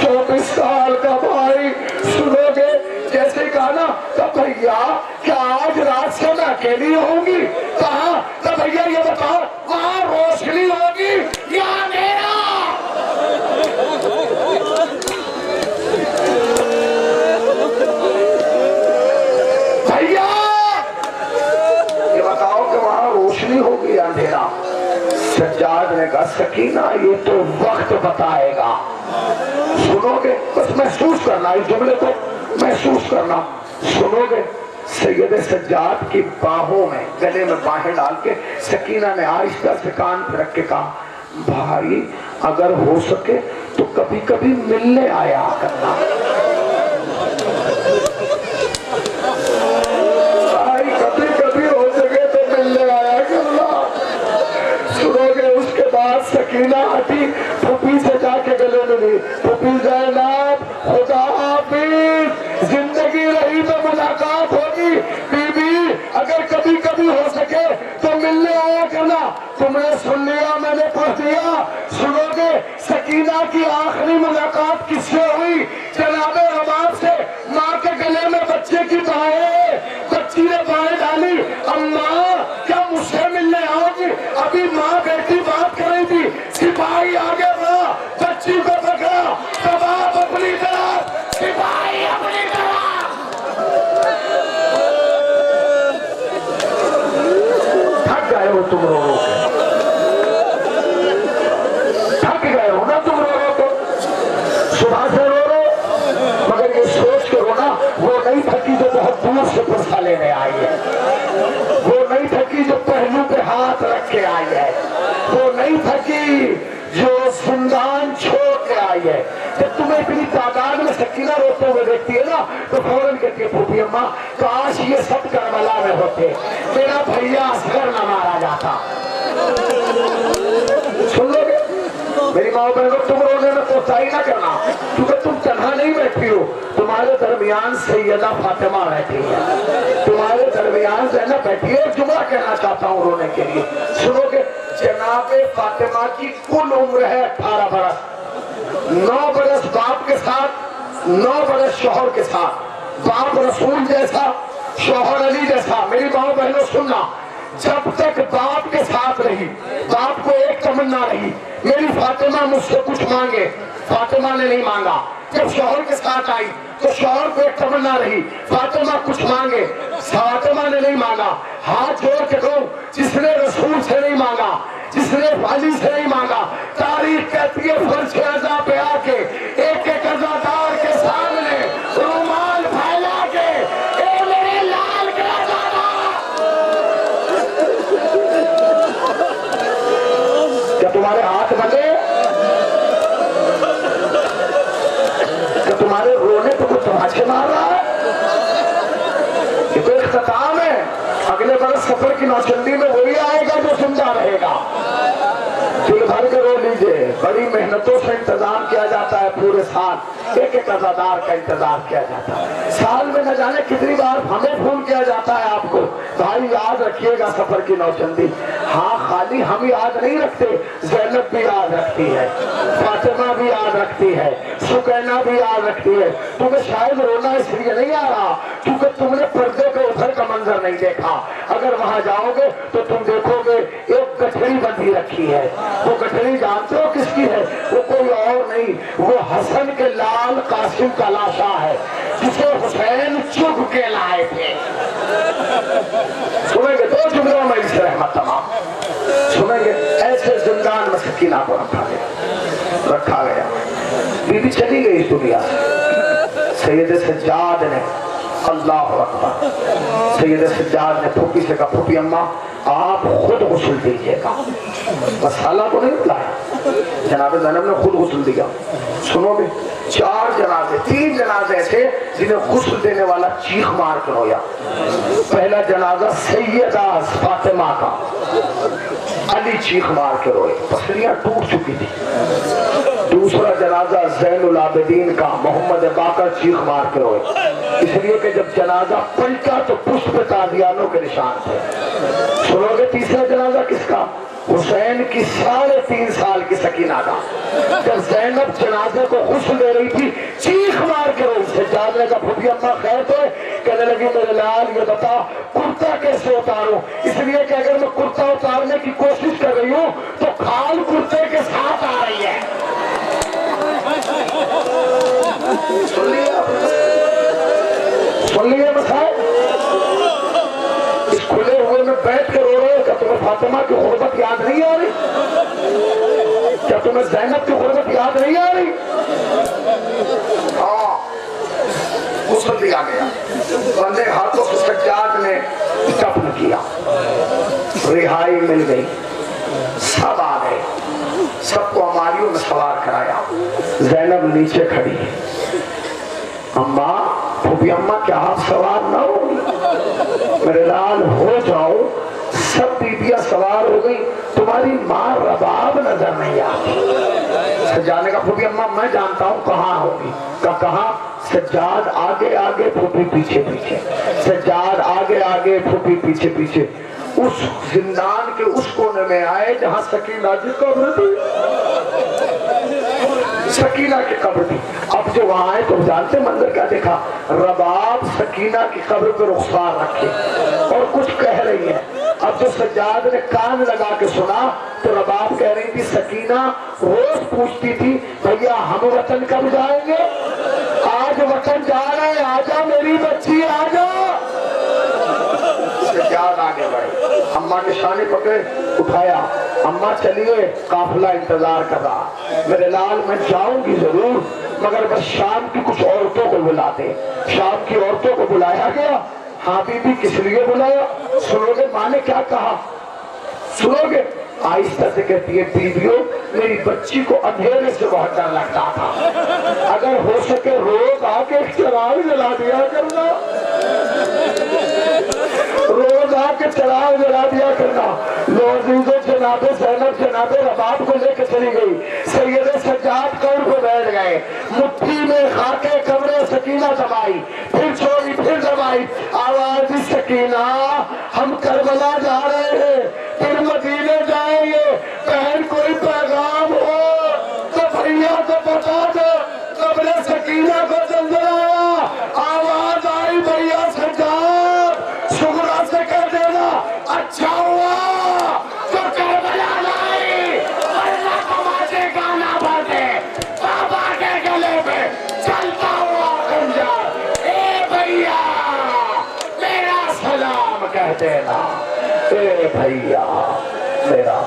چوبیس سال کا بھائی۔ سنو گے، جیسے کہا نا، تو بھیا، کیا آج رات سے میں اکیلی ہوں گی؟ کہاں؟ تو بھیا، یہ بتاؤ، وہاں روشنی ہوگی یار نے کہا سکینہ یہ تو وقت بتائے گا۔ سنو گے بس محسوس کرنا، اس جملے کو محسوس کرنا۔ سنو گے، سید سجاد کی باہوں میں، گلے میں باہیں ڈال کے سکینہ نے آہستہ سے کان پر رکھ کے کہا، بھائی، اگر ہو سکے تو کبھی کبھی ملنے آیا کرنا۔ کیلا ہٹی پھپیز سے جا کے گلے میں لی پھپیز جائے نام خدا حافظ، زندگی رہی تو ملاقات ہوگی۔ بی بی اگر کبھی کبھی ہو سکے تو ملنے آیا کرنا تمہیں سن لیا، میں نے پڑھ دیا سنو گے، سکینہ کی آخری ملاقات کس سے ہوئی؟ جناب عباد سے۔ ماں کے گلے میں بچے کی بھائے بچی نے بھائے ڈالی۔ اماں، کیا مجھ سے ملنے آؤ گی ابھی ماں چلا روتے ہوئے دیکھتی ہے نا، تو فوراً کہتی ہے پھوپھی اممہ کاش یہ سب کربلا میں ہوتے۔ میرا بھائیہ اصغر نہ مارا جاتا۔ سن لوگے میری ماں بہنوں، تم رونے میں کوتاہی نہ کرنا۔ کیونکہ تم تنہا نہیں بیٹھی ہو۔ تمہارے درمیان سیدہ فاطمہ رہتی ہے۔ تمہارے درمیان سے بیٹھی ہے۔ جمعہ کہنا چاہتا ہوں رونے کے لیے۔ سنو کہ جناب فاطمہ کی کل عمر ہے اٹھارہ برس۔ نو برس باپ کے ساتھ نو برس شوہر کے ساتھ، باپ رسول جیسا، شوہر علی جیسا، میری باؤں بہنوں سننا، جب تک باپ کے ساتھ رہی، باپ کو ایک تمنا رہی، میری فاطمہ مجھ سے کچھ مانگے، فاطمہ نے نہیں مانگا۔ جب شوہر کے ساتھ آئی، تو شوہر کو ایک تمنا رہی، فاطمہ کچھ مانگے، فاطمہ نے نہیں مانگا۔ ہاتھ جوڑ کے دو جس نے رسول سے نہیں مانگا، جس نے علی سے نہیں مانگا، تاریخ کہتی ہے، فرش کے عزا پہ آ کے، ایک ایک عزا تمہارے ہاتھ بنے کیا تمہارے رونے پہ کچھ تماچے مار رہا ہے۔ یہ تو اختتام ہے۔ اگلے برس سفر کی نوچندی میں وہی آئے گا جو زندہ رہے گا۔ دل بھر کے رو لیجیے۔ بڑی محنتوں سے انتظام کیا جاتا ہے پورے سال۔ ایک ایک ازادار کا انتظار کیا جاتا ہے۔ سال میں نہ جانے کتنی بار ہمیں فون کیا جاتا ہے آپ کو بھائی یاد رکھیے گا سفر کی نوچندی۔ ہاں خالی ہم یاد نہیں رکھتے، زینب بھی یاد رکھتی ہے، فاطمہ بھی یاد رکھتی ہے، سکینہ بھی یاد رکھتی ہے۔ تمہیں شاید رونا اس لیے نہیں آ رہا، کیونکہ تم نے پردے کے ادھر کا منظر نہیں دیکھا۔ اگر وہاں جاؤ گے تو تم دیکھو گے ایک گٹھڑی بندھی رکھی ہے۔ وہ گٹھڑی جانتے ہو کس کی ہے؟ وہ کوئی اور نہیں، وہ حسن کے لال قاسم کا لاشا ہے، جسے حسین چگ کے لائے تھے۔ سنیں گے دو جملوں میں اس رحمت تمام سنیں گے ایسے زندان میں سکینہ کو رکھا گیا رکھا گیا بی بی چلی گئی دنیا سے سید سجاد نے اللہ اکبر سید سجاد نے پھوپی سے کہا پھوپی اماں آپ خود غسل دیجیے گا بس حالہ کو نہیں بلایا جناب زینب نے خود غسل دیا۔ سنو بھی، چار جنازے، تین جنازے ایسے جنہیں غسل دینے والا چیخ مار کر رویا۔ پہلا جنازہ سیدہ فاطمہ کا۔ علی چیخ مار کے روئے۔ پسلیاں ٹوٹ چکی تھی دوسرا جنازہ زین العابدین کا محمد باقر چیخ مار کے روئے۔ اس لیے کہ جب جنازہ پلٹا تو پشت پہ تازیانوں کے نشان تھے۔ سنو گے تیسرا جنازہ کس کا؟ حسین کی ساڑھے تین سال کی سکینہ کا۔ جب زینب جنازے کو غسل دے رہی تھی، چیخ مار کے روئی سے جاننے کا بھوپی اماں خیر تو ہے۔ کہنے لگی، میرے لال، یہ بتا، کرتا کیسے اتاروں؟ اس لیے کہ اگر میں کرتا اتارنے کی کوشش کر رہی ہوں، تو کھال کرتے کے ساتھ آ رہی ہے۔ سن لیے آپ؟ سن اس کھلے ہوئے میں بیٹھ کے رو رہے کیا تمہیں فاطمہ کی غربت یاد نہیں آ رہی؟ کیا تمہیں زینب کی غربت یاد نہیں آ رہی؟ ہاں غسل دیا گیا۔ بندے ہاتھوں سے سجاد نے دفن کیا، رہائی مل گئی، سب آ گئے۔ سب کو ہماریوں میں سوار کرایا۔ زینب نیچے کھڑی۔ ہے اماں پھوپھی اماں کیا آپ سوار نہ ہو میرے لال، ہو جاؤ۔ سب بیبیاں سوار ہو گئی تمہاری ماں رباب نظر نہیں آتی سجانے کا پھوپھی اماں، میں جانتا ہوں کہاں ہوگی۔ کہ کہاں سجاد آگے آگے پھوپھی پیچھے پیچھے۔ سجاد آگے آگے پھوپھی پیچھے پیچھے۔ اس زندان کے اس کونے میں آئے جہاں سکینہ جی قبر تھی سکینہ کی قبر تھی۔ اب جو وہاں آئے تو جانتے منظر کیا دیکھا؟ رباب سکینہ کی قبر پہ رخسار رکھے۔ اور کچھ کہہ رہی ہے اب جو سجاد نے کان لگا کے سنا تو رباب کہہ رہی تھی، سکینہ روز پوچھتی تھی، بھیا ہم وطن کب جائیں گے؟ آج وطن جا رہے آجا میری بچی، آجا۔ سے سجاد آگے بڑھے۔ اماں کے شانے پکڑے، اٹھایا۔ اماں چلیے قافلہ انتظار کر رہا۔ میرے لال، میں جاؤں گی ضرور، مگر بس شام کی کچھ عورتوں کو بلا دے شام کی عورتوں کو بلایا گیا۔ ہاں بی بی کس لیے بلایا؟ سنو گے، ماں نے کیا کہا؟ سنو گے، آہستہ سے کہتی ہے، بیویوں، میری بچی کو اندھیرے سے بہت ڈر لگتا تھا۔ اگر ہو سکے، روز آ کے چراغ جلا دیا کرنا۔ روز آ کے چڑھاؤ جلا دیا کرنا۔ لوگ جناب زینب جناب رباب کو لے کے چلی گئی۔ سید سجاد کور کو بیٹھ گئے؟ مٹھی میں خاکے، کمرے سکینہ دبائی۔ پھر چھوڑی پھر دبائی۔ آواز سکینہ، ہم کربلا جا رہے ہیں۔ 哎呀，对了。